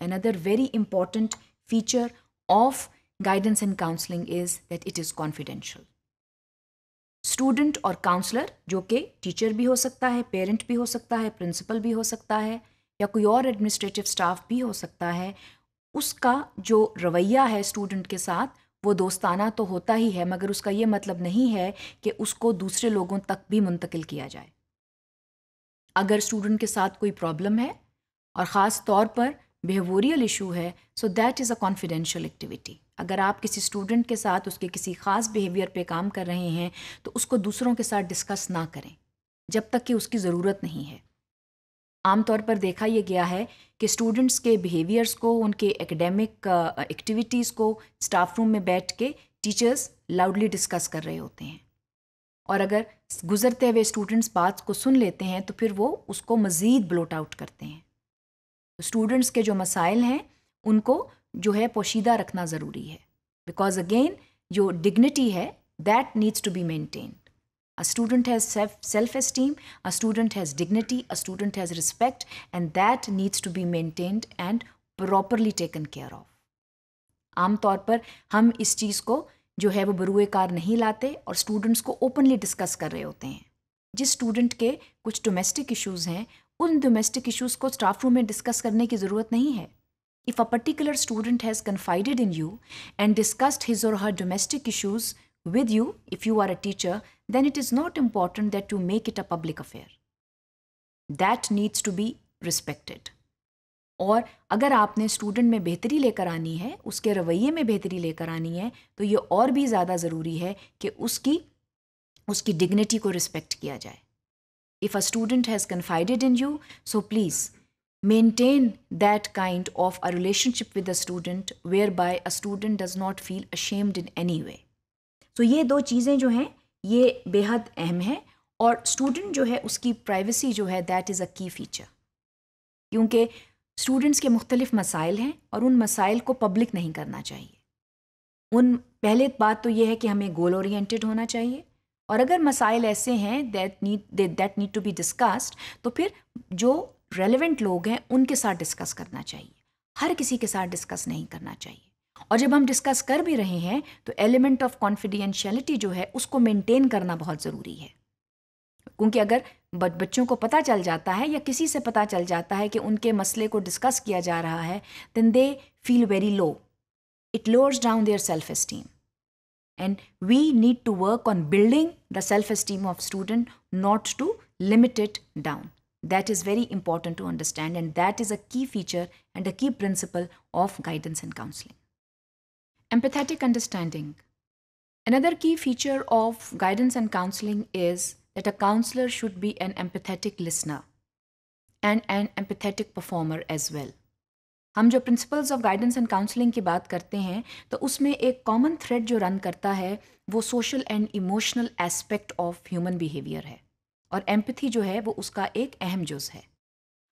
Another very important feature of guidance and counseling is that it is confidential student और counsellor, जो कि teacher भी हो सकता है, parent भी हो सकता है, प्रिंसिपल भी हो सकता है, या कोई और एडमिनिस्ट्रेटिव स्टाफ भी हो सकता है, उसका जो रवैया है स्टूडेंट के साथ, वो दोस्ताना तो होता ही है, मगर उसका ये मतलब नहीं है कि उसको दूसरे लोगों तक भी मुंतकिल किया जाए। अगर स्टूडेंट के साथ कोई प्रॉब्लम है, और ख़ास तौर पर बिहेवियरल इशू है so that is a confidential activity अगर आप किसी स्टूडेंट के साथ उसके किसी ख़ास बिहेवियर पे काम कर रहे हैं तो उसको दूसरों के साथ डिस्कस ना करें, जब तक कि उसकी ज़रूरत नहीं है। आमतौर पर देखा यह गया है कि स्टूडेंट्स के बिहेवियर्स को, उनके एकेडमिक एक्टिविटीज़ को स्टाफ रूम में बैठ के टीचर्स लाउडली डिस्कस कर रहे होते हैं। और अगर गुजरते हुए स्टूडेंट्स बात को सुन लेते हैं तो फिर वो उसको मज़ीद ब्लोट आउट करते हैं। स्टूडेंट्स के जो मसाइल हैं उनको जो है पोशीदा रखना ज़रूरी है। बिकॉज़ अगेन जो डिग्निटी है that needs to be maintained A student has self esteem, a student has dignity, a student has respect, and that needs to be maintained and properly taken care of. आमतौर पर हम इस चीज़ को जो है वो बरूए कार नहीं लाते और स्टूडेंट्स को ओपनली डिस्कस कर रहे होते हैं। जिस स्टूडेंट के कुछ डोमेस्टिक इश्यूज़ हैं उन डोमेस्टिक इश्यूज़ को स्टाफ रूम में डिस्कस करने की ज़रूरत नहीं है। If a particular student has confided in you and discussed his or her domestic issues with you if you are a teacher then it is not important that you make it a public affair that needs to be respected और अगर आपने student में बेहतरी लेकर आनी है, उसके रवैये में बेहतरी लेकर आनी है तो ये और भी ज़्यादा ज़रूरी है कि उसकी उसकी डिग्निटी को रिस्पेक्ट किया जाए। If a student has confided in you so please maintain that kind of a relationship with a student whereby a student does not feel ashamed in any way. So, ये दो चीज़ें जो हैं, ये बेहद अहम है और स्टूडेंट जो है, उसकी प्राइवेसी जो है दैट इज़ अ की फीचर क्योंकि स्टूडेंट्स के मुख्तलिफ़ मसाइल हैं और उन मसाइल को पब्लिक नहीं करना चाहिए। उन, पहले बात तो ये है कि हमें गोल ओरिएंटेड होना चाहिए। और अगर मसाइल ऐसे हैं that need that need to be discussed तो फिर जो रेलिवेंट लोग हैं, उनके साथ डिस्कस करना चाहिए। हर किसी के साथ डिस्कस नहीं करना चाहिए। और जब हम डिस्कस कर भी रहे हैं तो एलिमेंट ऑफ़ कॉन्फिडेंशियलिटी जो है, उसको मेंटेन करना बहुत ज़रूरी है। क्योंकि अगर बच्चों को पता चल जाता है या किसी से पता चल जाता है कि उनके मसले को डिस्कस किया जा रहा है then they feel very low it lowers down their self esteem and we need to work on building the self-esteem of student not to limit it down. That is very important to understand and that is a key feature and a key principle of guidance and counseling. Empathetic understanding. Another key feature of guidance and counseling is that a counselor should be an empathetic listener and an empathetic performer as well. हम जो principles of guidance and counselling की बात करते हैं तो उसमें एक common thread जो रन करता है, वो social and emotional aspect of human behaviour है। और एम्पथी जो है, वो उसका एक अहम जुज़ है।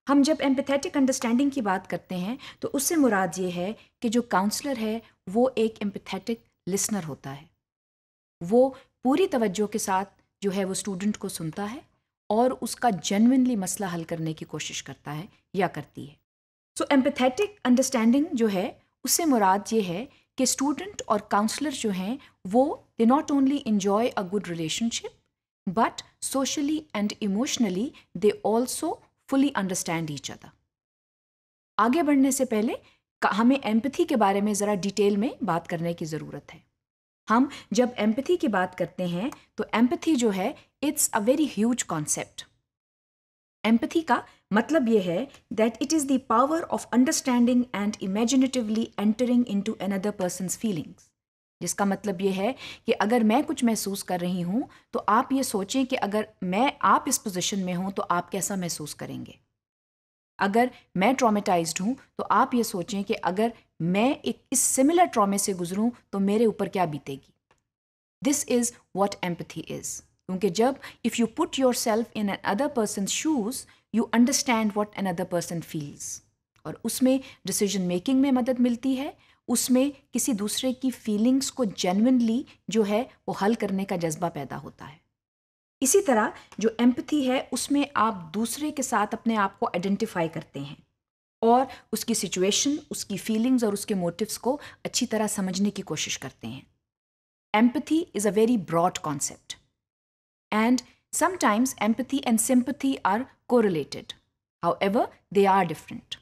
हम जब एम्पथेटिक अंडरस्टैंडिंग की बात करते हैं तो उससे मुराद ये है कि जो काउंसलर है, वो एक एम्पथेटिक लिसनर होता है। वो पूरी तवज्जो के साथ जो है, वो स्टूडेंट को सुनता है और उसका जेनविनली मसला हल करने की कोशिश करता है या करती है। सो एम्पथेटिक अंडरस्टैंडिंग जो है, उससे मुराद ये है कि स्टूडेंट और काउंसलर जो हैं, वो they not only enjoy a good relationship but socially and emotionally they also fully understand each other आगे बढ़ने से पहले हमें एम्पथी के बारे में ज़रा डिटेल में बात करने की ज़रूरत है। हम जब एम्पथी की बात करते हैं तो एम्पथी जो है it's a very huge concept empathy का मतलब यह है that it is the power of understanding and imaginatively entering into another person feelings जिसका मतलब ये है कि अगर मैं कुछ महसूस कर रही हूँ तो आप ये सोचें कि अगर मैं आप इस पोजीशन में हूँ तो आप कैसा महसूस करेंगे अगर मैं ट्रॉमेटाइज्ड हूँ तो आप ये सोचें कि अगर मैं एक इस सिमिलर ट्रॉमे से गुजरूँ तो मेरे ऊपर क्या बीतेगी this is what empathy is क्योंकि जब if you put yourself in another person shoes you understand what another person feels और उसमें डिसीज़न मेकिंग में मदद मिलती है। उसमें किसी दूसरे की फीलिंग्स को जेनविनली जो है, वो हल करने का जज्बा पैदा होता है। इसी तरह जो एम्पथी है, उसमें आप दूसरे के साथ अपने आप को आइडेंटिफाई करते हैं। और उसकी सिचुएशन उसकी फीलिंग्स और उसके मोटिव्स को अच्छी तरह समझने की कोशिश करते हैं। Empathy is a very broad concept sometimes empathy and sympathy are correlated however they are different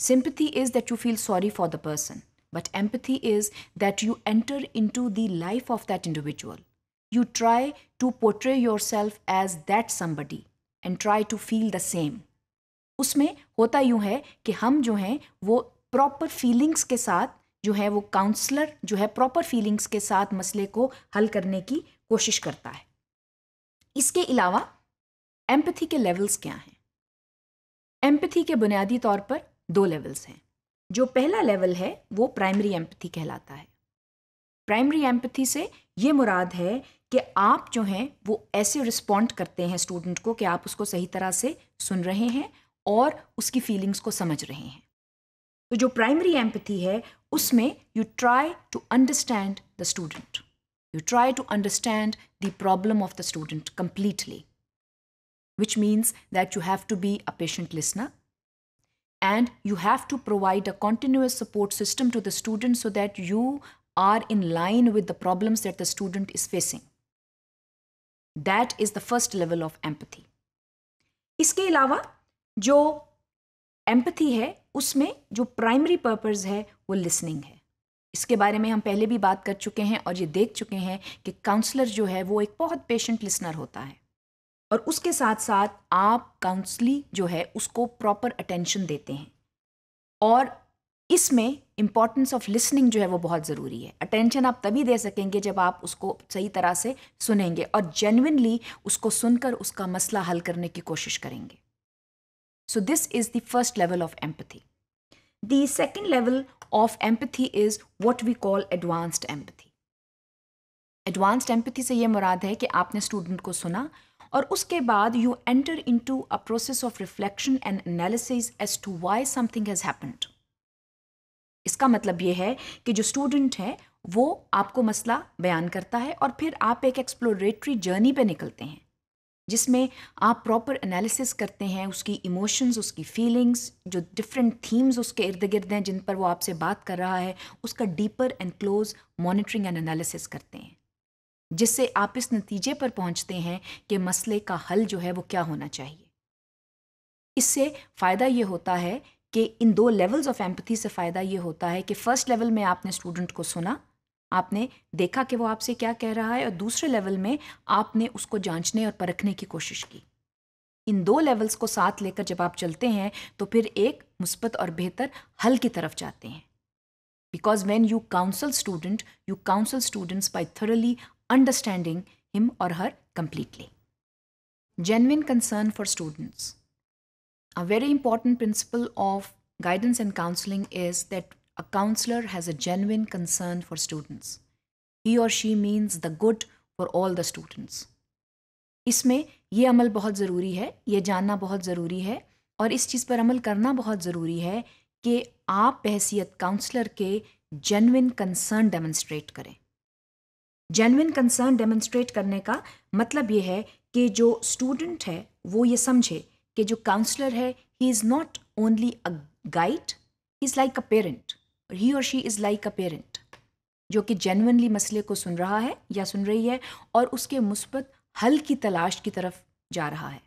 Sympathy is that you feel sorry for the person, but empathy is that you enter into the life of that individual. You try to portray yourself as that somebody and try to feel the same. उसमें होता यूँ है कि हम जो हैं वो proper feelings के साथ जो है वो काउंसलर जो है प्रॉपर फीलिंग्स के साथ मसले को हल करने की कोशिश करता है इसके अलावा एम्पथी के लेवल्स क्या हैं? एम्पथी के बुनियादी तौर पर दो लेवल्स हैं। जो पहला लेवल है, वो प्राइमरी एम्पथी कहलाता है। प्राइमरी एम्पथी से ये मुराद है कि आप जो हैं, वो ऐसे रिस्पॉन्ड करते हैं स्टूडेंट को कि आप उसको सही तरह से सुन रहे हैं और उसकी फीलिंग्स को समझ रहे हैं। तो जो प्राइमरी एम्पथी है, उसमें you try to understand the student You try to understand the problem of the student completely which means that you have to be a patient listener and you have to provide a continuous support system to the student so that you are in line with the problems that the student is facing. That is the first level of empathy. इसके अलावा जो empathy है उसमें जो primary purpose है वो listening है इसके बारे में हम पहले भी बात कर चुके हैं और ये देख चुके हैं कि काउंसलर जो है वो एक बहुत पेशेंट लिसनर होता है। और उसके साथ साथ आप काउंसली जो है उसको प्रॉपर अटेंशन देते हैं। और इसमें इम्पॉर्टेंस ऑफ़ लिसनिंग जो है वो बहुत ज़रूरी है। अटेंशन आप तभी दे सकेंगे जब आप उसको सही तरह से सुनेंगे और जेनविनली उसको सुनकर उसका मसला हल करने की कोशिश करेंगे। So this is the first level of empathy the second level of empathy is what we call advanced empathy advanced empathy से ये मुराद है कि आपने स्टूडेंट को सुना और उसके बाद you enter into a process of reflection and analysis as to why something has happened इसका मतलब ये है कि जो स्टूडेंट है, वो आपको मसला बयान करता है और फिर आप एक एक्सप्लोरेटरी जर्नी पे निकलते हैं। जिसमें आप प्रॉपर एनालिसिस करते हैं, उसकी इमोशंस उसकी फीलिंग्स जो डिफरेंट थीम्स उसके इर्द गिर्द हैं, जिन पर वो आपसे बात कर रहा है, उसका deeper and close monitoring and analysis करते हैं। जिससे आप इस नतीजे पर पहुँचते हैं कि मसले का हल जो है वो क्या होना चाहिए। इससे फ़ायदा ये होता है कि इन दो लेवल्स ऑफ़ एम्पथी से फ़ायदा ये होता है कि फ़र्स्ट लेवल में आपने स्टूडेंट को सुना आपने देखा कि वो आपसे क्या कह रहा है और दूसरे लेवल में आपने उसको जांचने और परखने की कोशिश की। इन दो लेवल्स को साथ लेकर जब आप चलते हैं तो फिर एक मुस्बत और बेहतर हल की तरफ़ जाते हैं। Because when you counsel student you counsel students by thoroughly understanding him or her completely genuine concern for students. A very important principle of guidance and counseling is that a counselor has a genuine concern for students. He or she means the good for all the students. इसमें ये अमल बहुत ज़रूरी है, ये जानना बहुत ज़रूरी है और इस चीज़ पर अमल करना बहुत ज़रूरी है कि आप बहसीत काउंसलर के जेनविन कंसर्न डेमोन्स्ट्रेट करें जेनविन कंसर्न डेमोन्स्ट्रेट करने का मतलब ये है कि जो स्टूडेंट है, वो ये समझे कि जो काउंसलर है he is not only a guide he is like a parent he or she is like a parent जो कि जेनवनली मसले को सुन रहा है या सुन रही है और उसके मुस्बत हल की तलाश की तरफ़ जा रहा है।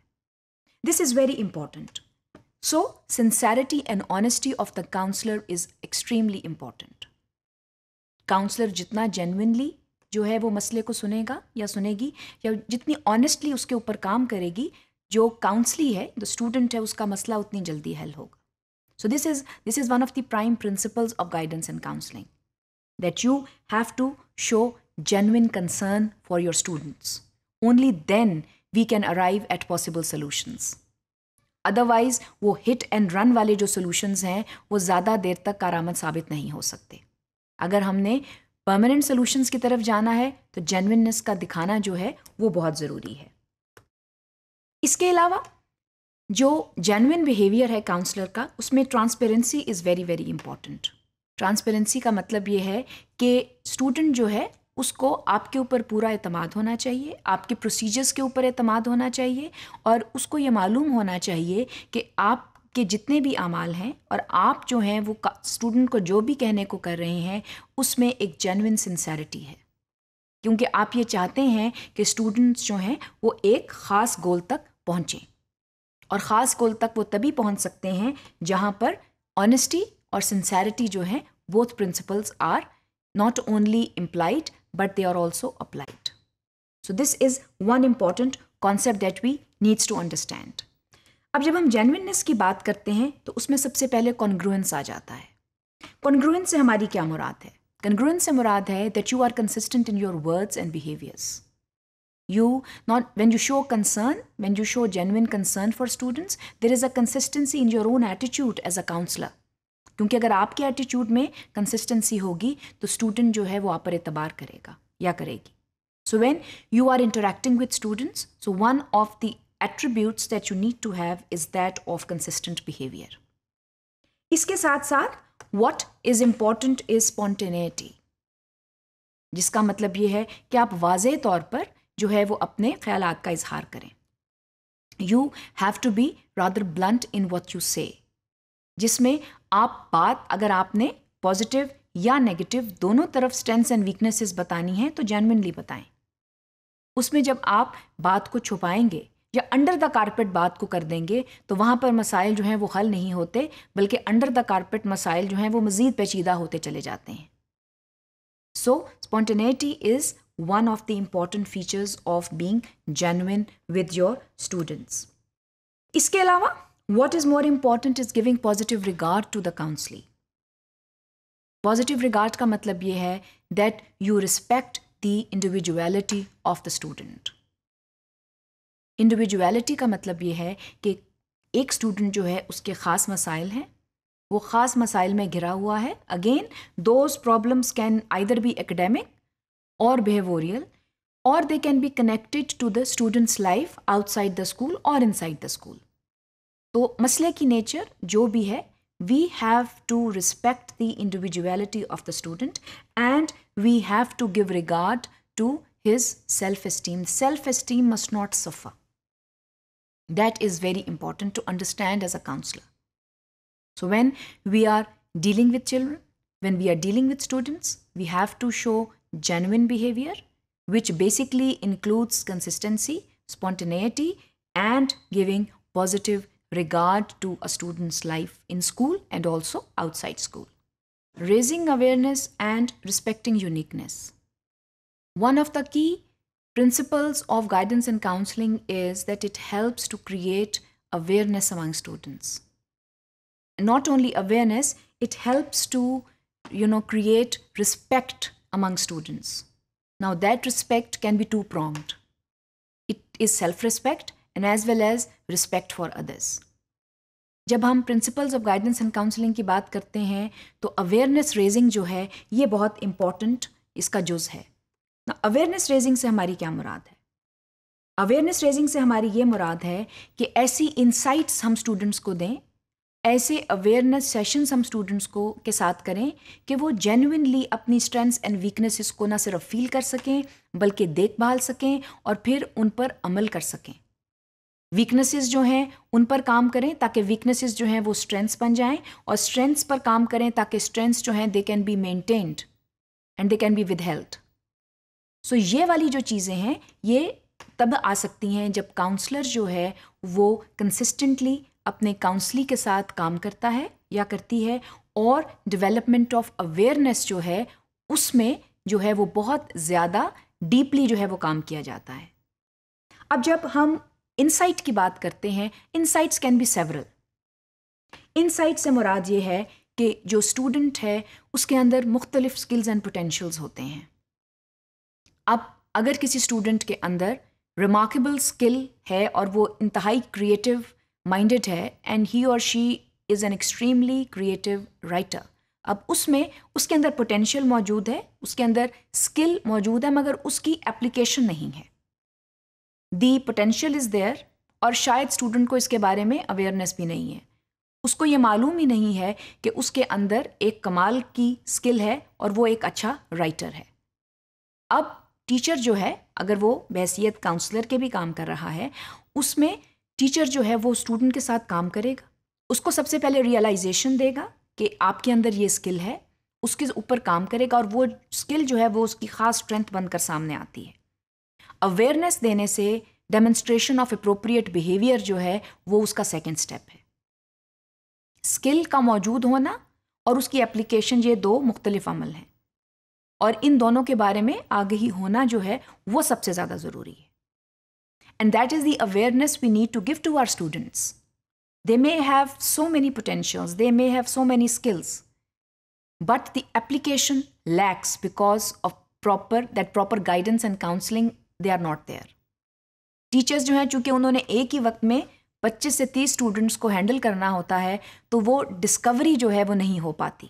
This is very important so sincerity and honesty of the counsellor is extremely important counsellor जितना जेनविनली जो है वो मसले को सुनेगा या सुनेगी या जितनी ऑनेस्टली उसके ऊपर काम करेगी, जो काउंसली है जो स्टूडेंट है, उसका मसला उतनी जल्दी हल होगा। So this is this is one of the prime principles of guidance and counseling that you have to show genuine concern for your students. Only then we can arrive at possible solutions. Otherwise वो hit and run वाले जो solutions हैं वो ज़्यादा देर तक कारामद साबित नहीं हो सकते अगर हमने परमानेंट सॉल्यूशंस की तरफ़ जाना है तो जेनविननेस का दिखाना जो है वो बहुत ज़रूरी है इसके अलावा जो जेनविन बिहेवियर है काउंसलर का, उसमें transparency is very very important transparency का मतलब ये है कि स्टूडेंट जो है, उसको आपके ऊपर पूरा अतमाद होना चाहिए, आपके प्रोसीजर्स के ऊपर अतमाद होना चाहिए, और उसको ये मालूम होना चाहिए कि आप के जितने भी अमाल हैं और आप जो हैं, वो स्टूडेंट को जो भी कहने को कर रहे हैं, उसमें एक जेनविन सिंसेरिटी है. क्योंकि आप ये चाहते हैं कि स्टूडेंट्स जो हैं, वो एक ख़ास गोल तक पहुँचें। और ख़ास गोल तक वो तभी पहुँच सकते हैं जहाँ पर ऑनेस्टी और सिंसैरिटी जो है both principles are not only implied but they are also applied so this is one important concept that we needs to understand अब जब हम जेनविननेस की बात करते हैं तो उसमें सबसे पहले कॉन्ग्रुएंस आ जाता है। कॉन्ग्रुएंस से हमारी क्या मुराद है? कॉन्ग्रुएंस से मुराद है that you are consistent in your words and behaviours you not when you show concern when you show genuine concern for students there is a consistency in your own attitude as a counselor क्योंकि अगर आपके attitude में consistency होगी तो student जो है वो आप पर एतबार करेगा या करेगी so when you are interacting with students so one of the attributes that you need to have is that of consistent behavior इसके साथ साथ what is important is spontaneity जिसका मतलब ये है कि आप वाज तौर पर जो है वो अपने ख्याल का इजहार करें। You have to be rather blunt in what you say जिसमें आप बात अगर आपने पॉजिटिव या नेगेटिव दोनों तरफ़ स्ट्रेंथ्स एंड वीकनेसेस बतानी है तो जेनविनली बताएँ। उसमें जब आप बात को छुपाएँगे या अंडर द कारपेट बात को कर देंगे तो वहाँ पर मसाइल जो हैं वो हल नहीं होते, बल्कि अंडर द कारपेट मसाइल जो हैं वो मज़ीद पेचीदा होते चले जाते हैं। So spontaneity is one of the important features of being genuine with your students इसके अलावा what is more important is giving positive regard to the counselling positive regard का मतलब ये है that you respect the individuality of the student individuality का मतलब ये है कि एक स्टूडेंट जो है, उसके ख़ास मसाइल हैं, वो ख़ास मसाइल में घिरा हुआ है. Again those problems can either be academic और बिहेवियरल और they can be connected to the students life outside the school और इनसाइड द स्कूल तो मसले की नेचर जो भी है we have to respect the individuality of the student and we have to give regard to his self esteem. Self esteem must not suffer. That is very important to understand as a counselor. So, when we are dealing with children, when we are dealing with students, we have to show genuine behavior, which basically includes consistency, spontaneity, and giving positive regard to a student's life in school and also outside school. Raising awareness and respecting uniqueness. One of the key principles of guidance and counseling is that it helps to create awareness among students not only awareness it helps to you know create respect among students. Now, that respect can be two pronged it is self respect and as well as respect for others. जब हम principles of guidance and counselling की बात करते हैं तो awareness raising जो है, ये बहुत इंपॉर्टेंट इसका जुज है। ना अवेयरनेस रेजिंग से हमारी क्या मुराद है? अवेयरनेस रेजिंग से हमारी ये मुराद है कि ऐसी इंसाइट्स हम स्टूडेंट्स को दें ऐसे अवेयरनेस सेशंस हम स्टूडेंट्स को के साथ करें कि वो जेनुनली अपनी स्ट्रेंथ्स एंड वीकनेसेस को ना सिर्फ़ फील कर सकें, बल्कि देखभाल सकें और फिर उन पर अमल कर सकें। वीकनेसेस जो हैं, उन पर काम करें ताकि वीकनेसेस जो हैं वो स्ट्रेंथ्स बन जाएँ और स्ट्रेंथ्स पर काम करें ताकि स्ट्रेंथ्स जो हैं they can be maintained and they can be with health so ये वाली जो चीज़ें हैं, ये तब आ सकती हैं जब काउंसलर जो है वो कंसिस्टेंटली अपने काउंसली के साथ काम करता है या करती है और डेवलपमेंट ऑफ़ अवेयरनेस जो है, उसमें जो है वो बहुत ज़्यादा डीपली जो है वो काम किया जाता है। अब जब हम इनसाइट की बात करते हैं insights can be several insight से मुराद ये है कि जो स्टूडेंट है, उसके अंदर मुख्तलिफ़ स्किल्स एंड पोटेंशल्स होते हैं। अब अगर किसी स्टूडेंट के अंदर रिमार्केबल स्किल है और वो इंतहाई क्रिएटिव माइंडेड है एंड ही और she is an extremely creative writer अब उसमें उसके अंदर पोटेंशियल मौजूद है, उसके अंदर स्किल मौजूद है, मगर उसकी एप्लीकेशन नहीं है। दी पोटेंशियल इज़ देयर और शायद स्टूडेंट को इसके बारे में अवेयरनेस भी नहीं है। उसको ये मालूम ही नहीं है कि उसके अंदर एक कमाल की स्किल है और वो एक अच्छा राइटर है। अब टीचर जो है, अगर वो बहसीत काउंसलर के भी काम कर रहा है, उसमें टीचर जो है वो स्टूडेंट के साथ काम करेगा। उसको सबसे पहले रियलाइजेशन देगा कि आपके अंदर ये स्किल है, उसके ऊपर काम करेगा और वो स्किल जो है वो उसकी ख़ास स्ट्रेंथ बनकर सामने आती है। अवेयरनेस देने से डेमोन्स्ट्रेशन ऑफ़ अप्रोप्रिएट बिहेवियर जो है वो उसका सेकेंड स्टेप है। स्किल का मौजूद होना और उसकी एप्लीकेशन ये दो मुख्तलिफ़ अमल हैं। और इन दोनों के बारे में आगही होना जो है वो सबसे ज़्यादा ज़रूरी है। and that is the awareness we need to give to our students they may have so many potentials they may have so many skills but the application lacks because of proper that proper guidance and counseling they are not there teachers जो हैं चूंकि उन्होंने एक ही वक्त में 25 से 30 students को handle करना होता है तो वो डिस्कवरी जो है वो नहीं हो पाती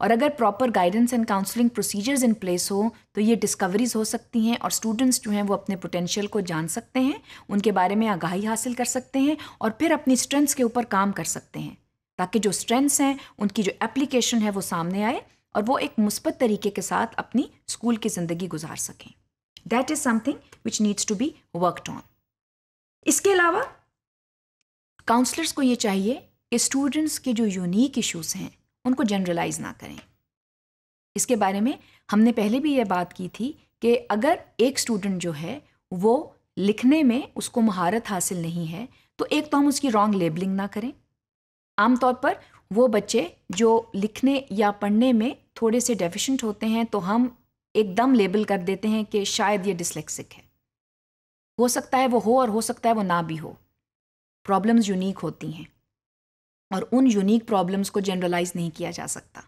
और अगर proper guidance and counselling procedures in place हो तो ये डिस्कवरीज हो सकती हैं और स्टूडेंट्स जो हैं वो अपने पोटेंशियल को जान सकते हैं, उनके बारे में आगाही हासिल कर सकते हैं और फिर अपनी स्ट्रेंथ्स के ऊपर काम कर सकते हैं, ताकि जो स्ट्रेंथ्स हैं, उनकी जो एप्लीकेशन है वो सामने आए और वो एक मुस्बत तरीके के साथ अपनी स्कूल की ज़िंदगी गुजार सकें। That is something which needs to be worked on इसके अलावा काउंसलर्स को ये चाहिए कि स्टूडेंट्स के जो यूनिक इश्यूज़ हैं उनको जनरलाइज ना करें। इसके बारे में हमने पहले भी ये बात की थी कि अगर एक स्टूडेंट जो है, वो लिखने में उसको महारत हासिल नहीं है तो एक तो हम उसकी रॉन्ग लेबलिंग ना करें। आमतौर पर वो बच्चे जो लिखने या पढ़ने में थोड़े से डेफिशेंट होते हैं तो हम एकदम लेबल कर देते हैं कि शायद ये डिसलेक्सिक है। हो सकता है वो हो और हो सकता है वो ना भी हो। प्रॉब्लम्स यूनिक होती हैं। और उन यूनिक प्रॉब्लम्स को जनरलाइज नहीं किया जा सकता।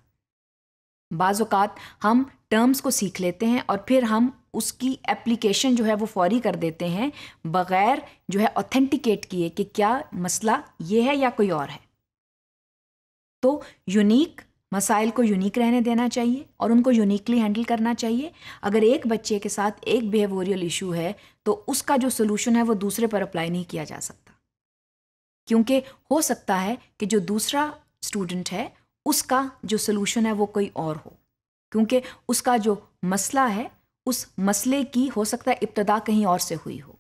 बाज़ात हम टर्म्स को सीख लेते हैं और फिर हम उसकी एप्लीकेशन जो है वो फौरी कर देते हैं, बग़ैर जो है ऑथेंटिकेट किए कि क्या मसला ये है या कोई और है। तो यूनिक मसाइल को यूनिक रहने देना चाहिए और उनको यूनिकली हैंडल करना चाहिए। अगर एक बच्चे के साथ एक बिहेवियरल इशू है तो उसका जो सोल्यूशन है वो दूसरे पर अप्लाई नहीं किया जा सकता। क्योंकि हो सकता है कि जो दूसरा स्टूडेंट है, उसका जो सोल्यूशन है वो कोई और हो। क्योंकि उसका जो मसला है, उस मसले की हो सकता है इब्तदा कहीं और से हुई हो।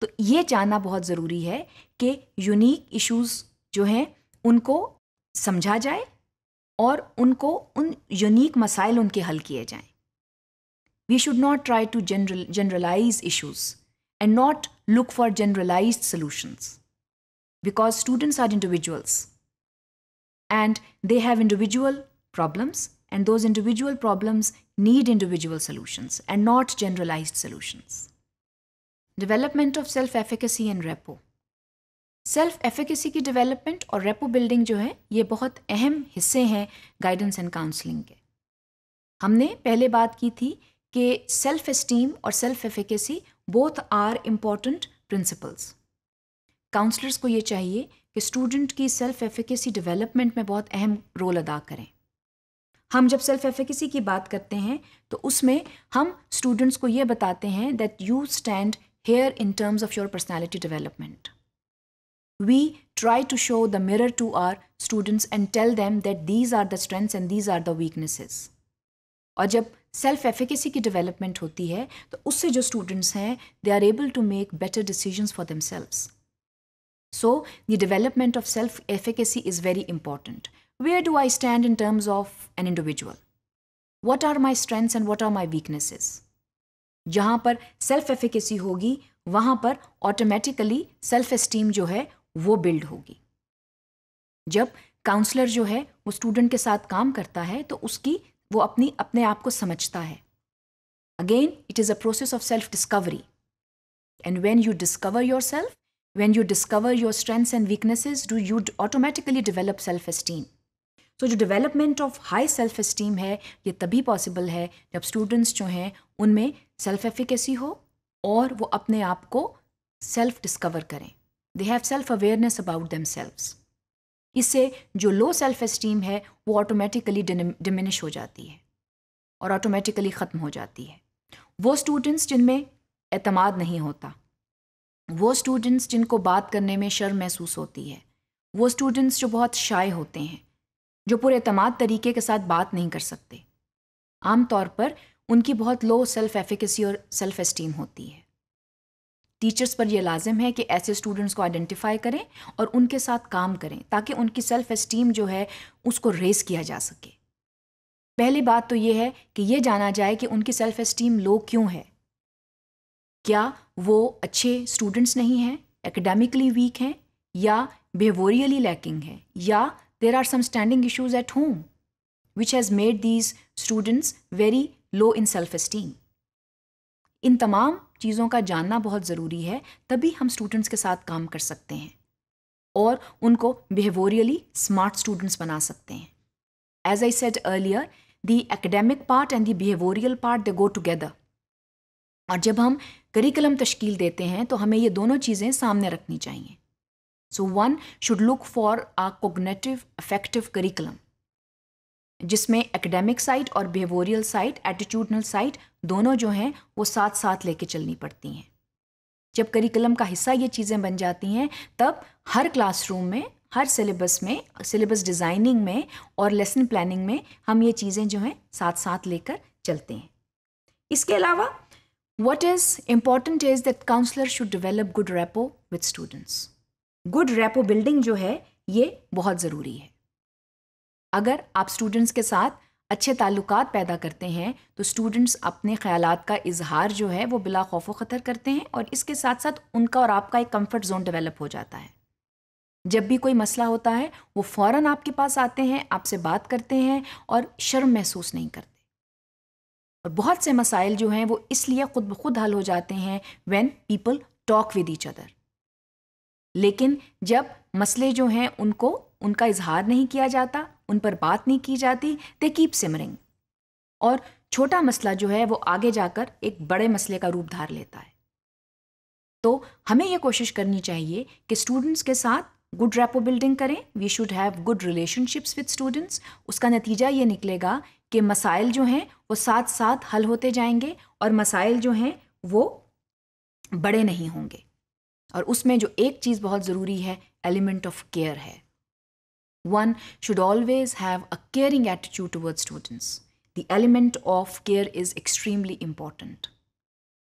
तो ये जानना बहुत ज़रूरी है कि यूनिक इश्यूज़ जो हैं, उनको समझा जाए और उनको उन यूनिक मसाइल उनके हल किए जाएँ। We should not try to general generalise issues and not look for generalise solutions because students are individuals and they have individual problems and those individual problems need individual solutions and not generalized solutions. Development of self-efficacy and repo. Self efficacy की development और repo building जो है ये बहुत अहम हिस्से हैं guidance and counselling के हमने पहले बात की थी कि सेल्फ एस्टीम और self efficacy both are important principles Counsellors को ये चाहिए कि स्टूडेंट की सेल्फ एफिकेसी डेवलपमेंट में बहुत अहम रोल अदा करें। हम जब सेल्फ एफिकेसी की बात करते हैं तो उसमें हम स्टूडेंट्स को ये बताते हैं that you stand here in terms of your personality development we try to show the mirror to our students and tell them that these are the strengths and these are the weaknesses और जब self efficacy की development होती है तो उससे जो students हैं they are able to make better decisions for themselves so the development of self efficacy is very important where do I stand in terms of an individual what are my strengths and what are my weaknesses जहाँ पर self efficacy होगी, वहाँ पर automatically self esteem जो है, वो build होगी। जब काउंसलर जो है, वो स्टूडेंट के साथ काम करता है तो उसकी, वो अपनी, अपने आप को समझता है। Again it is a process of self discovery and when you discover yourself when you discover your strengths and weaknesses do you automatically develop self esteem so जो development of high self esteem है, ये तभी possible है जब students जो हैं, उनमें self efficacy हो और वो अपने आप को सेल्फ डिस्कवर करें। They have self awareness about them इससे जो लो सेल्फ एस्टीम है, वो ऑटोमेटिकली डिमिनिश हो जाती है और ऑटोमेटिकली ख़त्म हो जाती है। वो स्टूडेंट्स जिनमें एतमाद नहीं होता वो स्टूडेंट्स जिनको बात करने में शर्म महसूस होती है। वो स्टूडेंट्स जो बहुत शाय होते हैं, जो पूरे अतमाद तरीके के साथ बात नहीं कर सकते। आम तौर पर उनकी बहुत लो सेल्फ एफिकेसी और सेल्फ एस्टीम होती है। टीचर्स पर यह लाजिम है कि ऐसे स्टूडेंट्स को आइडेंटिफाई करें और उनके साथ काम करें, ताकि उनकी सेल्फ एस्टीम जो है उसको रेस किया जा सके। पहली बात तो ये है कि ये जाना जाए कि उनकी सेल्फ एस्टीम लो क्यों है। क्या वो अच्छे स्टूडेंट्स नहीं हैं एकेडमिकली वीक हैं, या बिहेवियरली लैकिंग है, या there are some standing issues at home which has made these students very low in self esteem इन तमाम चीज़ों का जानना बहुत ज़रूरी है, तभी हम स्टूडेंट्स के साथ काम कर सकते हैं, और उनको बिहेवियरली स्मार्ट स्टूडेंट्स बना सकते हैं। As I said earlier the academic part and the behavioural part they go together और जब हम करिकुलम तश्कील देते हैं तो हमें ये दोनों चीज़ें सामने रखनी चाहिए। So one should look for a cognitive affective curriculum जिसमें एकेडमिक साइट और बिहेवियरल साइट एटीट्यूडनल साइट दोनों जो हैं, वो साथ साथ लेके चलनी पड़ती हैं। जब करिकुलम का हिस्सा ये चीज़ें बन जाती हैं, तब हर क्लासरूम में, हर सिलेबस में सिलेबस डिज़ाइनिंग में और लेसन प्लानिंग में हम ये चीज़ें जो हैं साथ साथ लेकर चलते हैं। इसके अलावा what is important is that counsellor should develop good rapport with students good rapport building जो है, ये बहुत ज़रूरी है। अगर आप स्टूडेंट्स के साथ अच्छे ताल्लुकात पैदा करते हैं तो स्टूडेंट्स अपने ख्यालात का इजहार जो है, वो बिला खौफ ख़तर करते हैं और इसके साथ साथ उनका और आपका एक कंफर्ट जोन डेवलप हो जाता है। जब भी कोई मसला होता है, वो फ़ौर आपके पास आते हैं, आपसे बात करते हैं और शर्म महसूस नहीं करते। और बहुत से मसाइल जो हैं वो इसलिए ख़ुद ब खुद हल हो जाते हैं when people talk with each other लेकिन जब मसले जो हैं उनको, उनका इजहार नहीं किया जाता, उन पर बात नहीं की जाती दे कीप सिमरिंग और छोटा मसला जो है वो आगे जाकर एक बड़े मसले का रूप धार लेता है। तो हमें ये कोशिश करनी चाहिए कि स्टूडेंट्स के साथ गुड रेपो बिल्डिंग करें. We should have good relationships with students उसका नतीजा ये निकलेगा कि मसाइल जो हैं, वो साथ साथ हल होते जाएँगे और मसाइल जो हैं, वो बड़े नहीं होंगे। और उसमें जो एक चीज़ बहुत ज़रूरी है एलिमेंट ऑफ़ केयर है। One should always have a caring attitude toward students the element of care is extremely important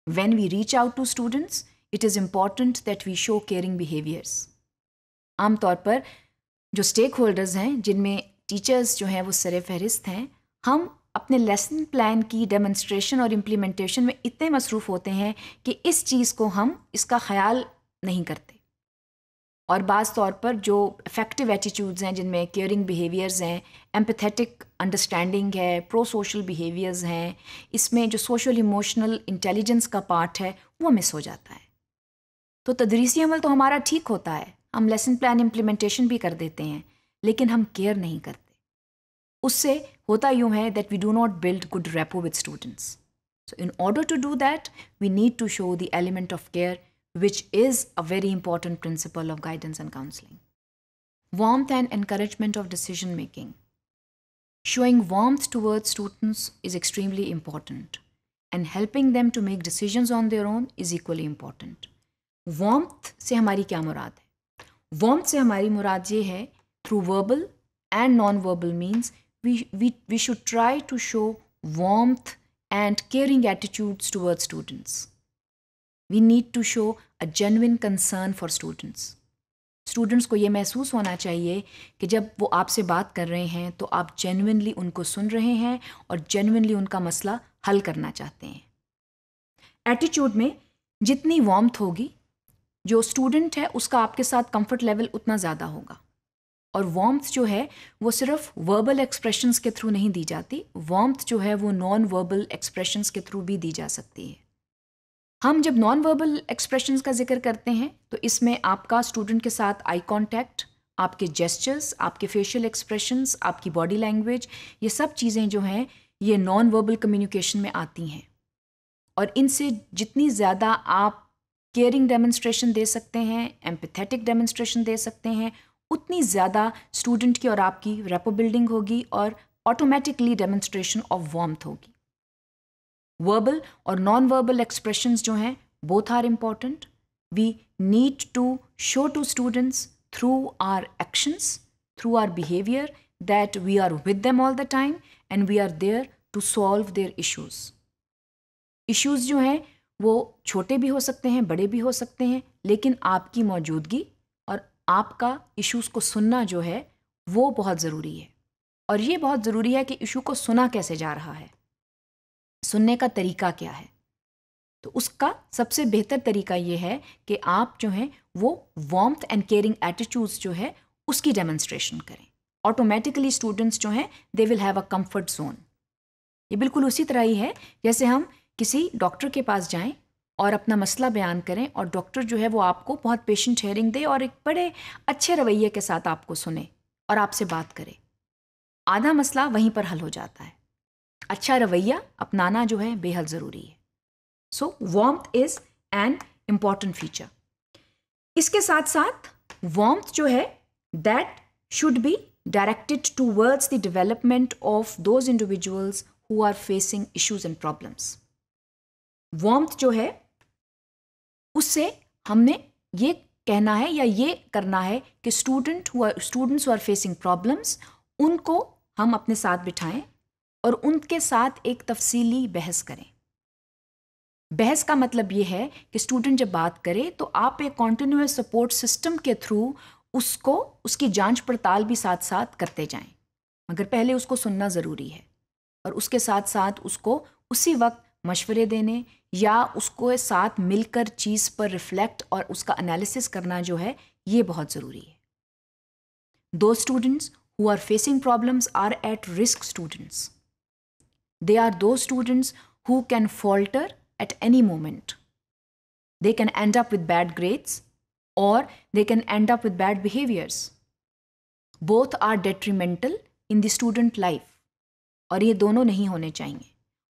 when we reach out to students it is important that we show caring behaviours आमतौर पर जो stake holders हैं, जिनमें teachers जो हैं वो sir फहरिस्त हैं, हम अपने लेसन प्लान की डेमोन्स्ट्रेशन और इम्प्लीमेंटेशन में इतने मसरूफ़ होते हैं कि इस चीज़ को हम इसका ख्याल नहीं करते। और बाज़ तौर पर जो इफ़ेक्टिव एटीट्यूड्स हैं, जिनमें केयरिंग बिहेवियर्स हैं एम्पथेटिक अंडरस्टैंडिंग है प्रो सोशल बिहेवियर्स हैं, इसमें जो सोशल इमोशनल इंटेलिजेंस का पार्ट है, वो मिस हो जाता है। तो तदरीसी अमल तो हमारा ठीक होता है। हम लेसन प्लान इम्प्लीमेंटेशन भी कर देते हैं, लेकिन हम केयर नहीं करते। उससे होता यूँ है that we do not build good rapport with students so in order to do that we need to show the element of care which is a very important principle of guidance and counselling warmth and encouragement of decision making showing warmth towards students is extremely important and helping them to make decision on their own is equally important warmth से हमारी क्या मुराद है? Warmth से हमारी मुराद ये है through verbal and non verbal means we should try to show warmth and caring attitudes towards students. We need to show a genuine concern for students. Students को ये महसूस होना चाहिए कि जब वो आपसे बात कर रहे हैं तो आप जेनुइनली उनको सुन रहे हैं और जेनुइनली उनका मसला हल करना चाहते हैं एटीट्यूड में जितनी वार्मथ होगी जो स्टूडेंट है, उसका आपके साथ कंफर्ट लेवल उतना ज़्यादा होगा। और वार्म्थ जो है, वो सिर्फ़ वर्बल एक्सप्रेशंस के थ्रू नहीं दी जाती वार्म्थ जो है, वो नॉन वर्बल एक्सप्रेशंस के थ्रू भी दी जा सकती है। हम जब नॉन वर्बल एक्सप्रेशंस का ज़िक्र करते हैं तो इसमें आपका स्टूडेंट के साथ आई कांटेक्ट आपके जेस्चर्स आपके फेशियल एक्सप्रेशंस आपकी बॉडी लैंग्वेज ये सब चीज़ें जो हैं, ये नॉन वर्बल कम्युनिकेशन में आती हैं। और इनसे जितनी ज़्यादा आप केयरिंग डेमोन्स्ट्रेशन दे सकते हैं एम्पथेटिक डेमोन्स्ट्रेशन दे सकते हैं। उतनी ज़्यादा स्टूडेंट की और आपकी रेपो बिल्डिंग होगी और ऑटोमेटिकली डेमोन्स्ट्रेशन ऑफ़ वार्मथ होगी। वर्बल और नॉन वर्बल एक्सप्रेशंस जो हैं both are important we need to show to students through our actions through our behaviour that we are with them all the time and we are there to solve their issues issues जो हैं वो छोटे भी हो सकते हैं, बड़े भी हो सकते हैं, लेकिन आपकी मौजूदगी और आपका इश्यूज़ को सुनना जो है, वो बहुत ज़रूरी है। और ये बहुत ज़रूरी है कि इशू को सुना कैसे जा रहा है। सुनने का तरीका क्या है? तो उसका सबसे बेहतर तरीका ये है कि आप जो हैं, वो वार्मथ एंड केयरिंग एटीट्यूड्स जो है, उसकी डेमोन्स्ट्रेशन करें। ऑटोमेटिकली स्टूडेंट्स जो हैं they will have a comfort zone ये बिल्कुल उसी तरह ही है, जैसे हम किसी डॉक्टर के पास जाएँ और अपना मसला बयान करें और डॉक्टर जो है वो आपको बहुत पेशेंट हेयरिंग दे और एक बड़े अच्छे रवैये के साथ आपको सुने और आपसे बात करे। आधा मसला वहीं पर हल हो जाता है। अच्छा रवैया अपनाना जो है बेहद ज़रूरी है। So warmth is an important feature इसके साथ साथ वॉम्थ जो है that should be directed towards the development of those individuals who are facing issues and problems warmth जो है, उससे हमने ये कहना है या ये करना है कि स्टूडेंट हुआ स्टूडेंट्स आर फेसिंग प्रॉब्लम्स उनको हम अपने साथ बिठाएँ और उनके साथ एक तफसीली बहस करें। बहस का मतलब ये है कि स्टूडेंट जब बात करे तो आप एक कॉन्टीन्यूस सपोर्ट सिस्टम के थ्रू उसको, उसकी जाँच पड़ताल भी साथ साथ करते जाएँ। मगर पहले उसको सुनना ज़रूरी है और उसके साथ साथ उसको उसी वक्त मशवरे देने या उसको साथ मिलकर चीज़ पर रिफ्लेक्ट और उसका एनालिसिस करना जो है, ये बहुत ज़रूरी है those students who are facing problems are at risk students they are those students who can falter at any moment they can end up with bad grades or they can end up with bad behaviors. Both are detrimental in the student life. और ये दोनों नहीं होने चाहिए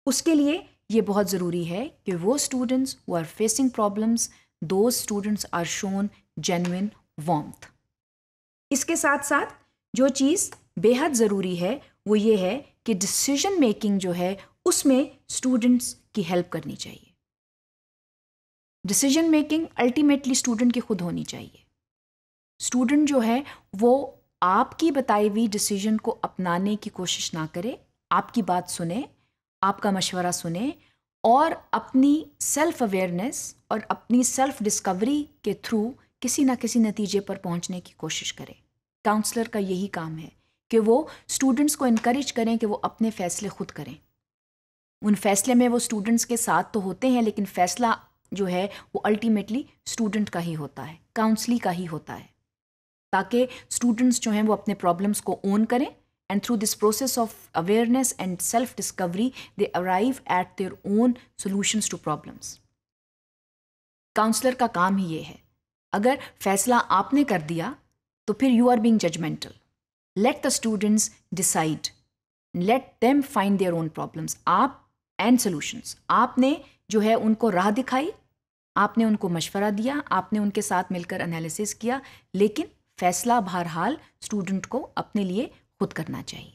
उसके लिए ये बहुत ज़रूरी है कि वो students who are facing problems those students are shown genuine warmth इसके साथ साथ जो चीज़ बेहद ज़रूरी है, वो ये है कि डिसीज़न मेकिंग जो है, उसमें स्टूडेंट्स की हेल्प करनी चाहिए। डिसीज़न मेकिंग अल्टीमेटली स्टूडेंट की खुद होनी चाहिए। स्टूडेंट जो है, वो आपकी बताई हुई डिसीज़न को अपनाने की कोशिश ना करे, आपकी बात सुने आपका मशवरा सुने और अपनी सेल्फ अवेयरनेस और अपनी सेल्फ डिस्कवरी के थ्रू किसी ना किसी नतीजे पर पहुँचने की कोशिश करें। काउंसलर का यही काम है कि वो स्टूडेंट्स को इनक्रेज करें कि वो अपने फ़ैसले खुद करें। उन फैसले में वो स्टूडेंट्स के साथ तो होते हैं, लेकिन फ़ैसला जो है वो अल्टीमेटली स्टूडेंट का ही होता है काउंसली का ही होता है। ताकि स्टूडेंट्स जो हैं वो अपने प्रॉब्लम्स को ओन करें and through this process of awareness and self discovery they arrive at their own solutions to problems counsellor का काम ही ये है। अगर फैसला आपने कर दिया तो फिर you are being judgmental let the students decide let them find their own problems आप एंड सोल्यूशंस आपने जो है उनको राह दिखाई, आपने उनको मशवरा दिया, आपने उनके साथ मिलकर एनालिसिस किया, लेकिन फैसला बहरहाल स्टूडेंट को अपने लिए खुद करना चाहिए।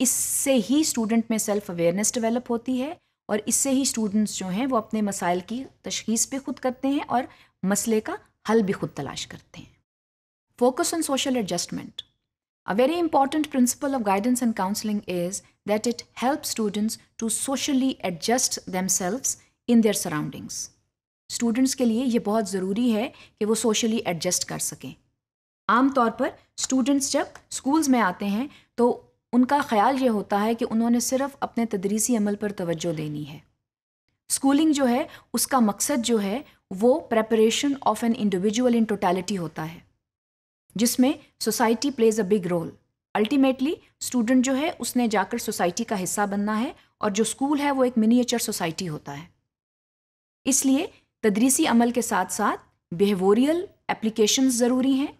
इससे ही स्टूडेंट में सेल्फ अवेयरनेस डेवलप होती है और इससे ही स्टूडेंट्स जो हैं वो अपने मसाइल की तशखीस भी खुद करते हैं और मसले का हल भी खुद तलाश करते हैं। Focus on social adjustment A very important principle of guidance and counseling is that it helps students to socially adjust themselves in their surroundings. Students के लिए ये बहुत ज़रूरी है कि वो सोशली एडजस्ट कर सकें। आम तौर पर स्टूडेंट्स जब स्कूल्स में आते हैं तो उनका ख्याल ये होता है कि उन्होंने सिर्फ़ अपने तदरीसी अमल पर तवज्जो देनी है। स्कूलिंग जो है, उसका मकसद जो है, वो preparation of an individual in totality होता है, जिसमें society plays a big role ultimately student जो है, उसने जाकर सोसाइटी का हिस्सा बनना है और जो स्कूल है, वो एक मिनिएचर सोसाइटी होता है। इसलिए तदरीसी अमल के साथ साथ बिहेवोरियल एप्लीकेशंस ज़रूरी हैं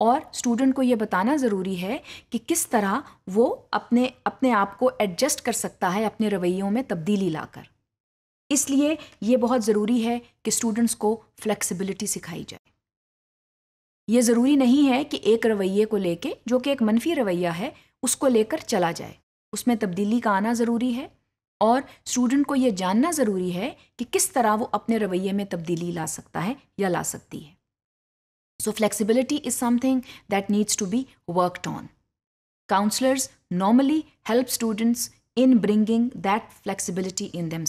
और स्टूडेंट को ये बताना ज़रूरी है कि किस तरह वो अपने अपने आप को एडजस्ट कर सकता है अपने रवैयों में तब्दीली लाकर। इसलिए ये बहुत ज़रूरी है कि स्टूडेंट्स को फ्लेक्सिबिलिटी सिखाई जाए। ये ज़रूरी नहीं है कि एक रवैये को लेके, जो कि एक मनफी रवैया है, उसको लेकर चला जाए। उसमें तब्दीली का आना ज़रूरी है और स्टूडेंट को ये जानना ज़रूरी है कि किस तरह वो अपने रवैये में तब्दीली ला सकता है या ला सकती है। So flexibility is something that needs to be worked on counsellors normally help students in bringing that flexibility in them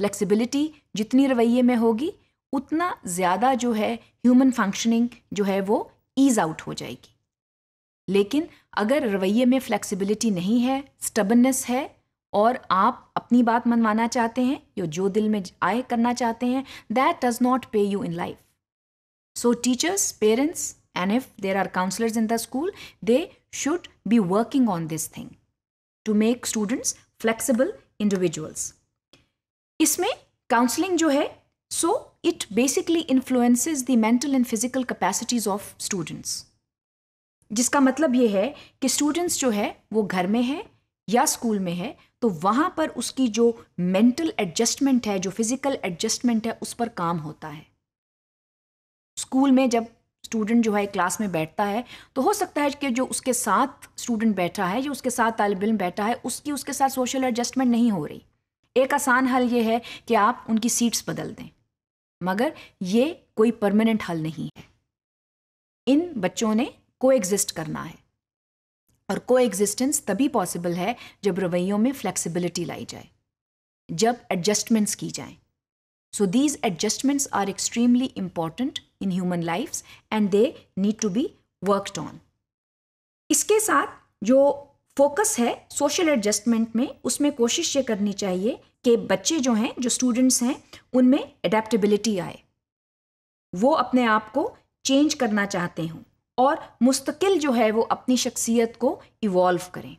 flexibility जितनी रवैये में होगी, उतना ज़्यादा जो है ह्यूमन फंक्शनिंग जो है वो ईज आउट हो जाएगी. लेकिन अगर रवैये में फ्लेक्सिबिलिटी नहीं है स्टबननेस है, और आप अपनी बात मनवाना चाहते हैं, या जो दिल में आए करना चाहते हैं that does not pay you in life so teachers parents and if there are counsellors in the school they should be working on this thing to make students flexible individuals इसमें काउंसलिंग जो है so it basically influences the mental and physical capacities of students. जिसका मतलब ये है कि students जो है, वो घर में है या स्कूल में है तो वहाँ पर उसकी जो मेंटल एडजस्टमेंट है, जो फ़िज़िकल एडजस्टमेंट है, उस पर काम होता है स्कूल में जब स्टूडेंट जो है क्लास में बैठता है तो हो सकता है कि जो उसके साथ स्टूडेंट बैठा है जो उसके साथ तालब इल्म बैठा है, उसकी, उसके साथ सोशल एडजस्टमेंट नहीं हो रही। एक आसान हल ये है कि आप उनकी सीट्स बदल दें। मगर ये कोई परमानेंट हल नहीं है। इन बच्चों ने को करना है। और को तभी पॉसिबल है जब रवैयों में फ्लेक्सिबिलिटी लाई जाए। जब एडजस्टमेंट्स की जाएँ। So these adjustments are extremely important in human lives and they need to be worked on. इसके साथ जो फोकस है सोशल एडजस्टमेंट में, उसमें कोशिश ये करनी चाहिए कि बच्चे जो हैं, जो स्टूडेंट्स हैं, उनमें एडेप्टेबिलिटी आए वो अपने आप को चेंज करना चाहते हों और मुस्तकिल जो है वो अपनी शख्सियत को इवॉल्व करें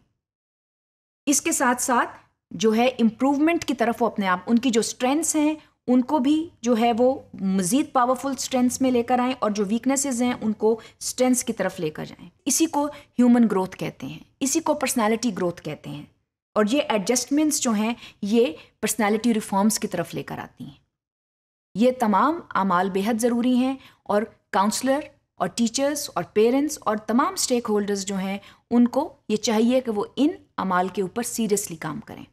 इसके साथ साथ जो है इम्प्रूवमेंट की तरफ़ वो अपने आप, उनकी जो स्ट्रेंथ्स हैं उनको भी जो है वो मज़ीद पावरफुल स्ट्रेंथ्स में लेकर आएँ और जो वीकनेसेस हैं उनको स्ट्रेंथ्स की तरफ़ लेकर जाएँ। इसी को ह्यूमन ग्रोथ कहते हैं। इसी को पर्सनैलिटी ग्रोथ कहते हैं। और ये एडजस्टमेंट्स जो हैं, ये पर्सनैलिटी रिफॉर्म्स की तरफ़ लेकर आती हैं। ये तमाम अमाल बेहद ज़रूरी हैं और काउंसलर और टीचर्स और पेरेंट्स और तमाम स्टेक होल्डर्स जो हैं, उनको ये चाहिए कि वो इन अमाल के ऊपर सीरियसली काम करें।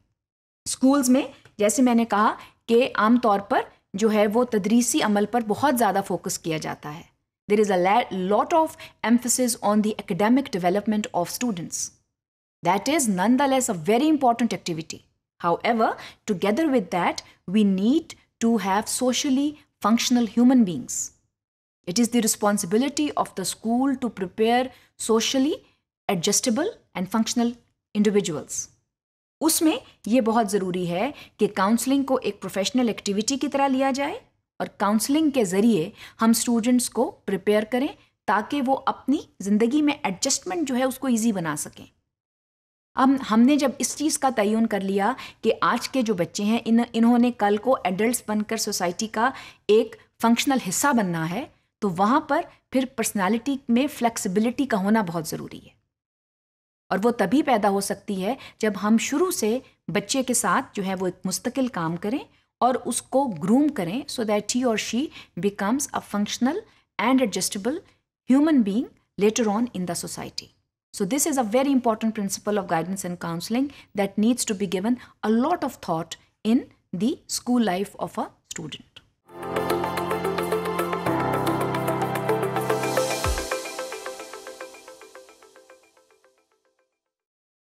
स्कूल्स में, जैसे मैंने कहा कि आमतौर पर जो है वो तदरीसी अमल पर बहुत ज़्यादा फोकस किया जाता है। There is a lot of emphasis on the academic development of students that is nonetheless a very important activity however together with that we need to have socially functional human beings it is the responsibility of the school to prepare socially adjustable and functional individuals उसमें ये बहुत ज़रूरी है कि counselling को एक professional activity की तरह लिया जाए और काउंसलिंग के ज़रिए हम स्टूडेंट्स को प्रिपेयर करें ताकि वो अपनी ज़िंदगी में एडजस्टमेंट जो है उसको ईजी बना सकें। हम हमने जब इस चीज़ का तयन कर लिया कि आज के जो बच्चे हैं, इन, इन्होंने कल को एडल्ट बनकर सोसाइटी का एक फंक्शनल हिस्सा बनना है तो वहाँ पर फिर पर्सनालिटी में फ्लेक्सिबिलिटी का होना बहुत ज़रूरी है। और वो तभी पैदा हो सकती है जब हम शुरू से बच्चे के साथ जो है वो एक मुस्तकिल काम करें और उसको ग्रूम करें सो दैट ही और she becomes a functional and adjustable human being later on in the society so this is a very important principle of guidance and counselling that needs to be given a lot of thought in the school life of a student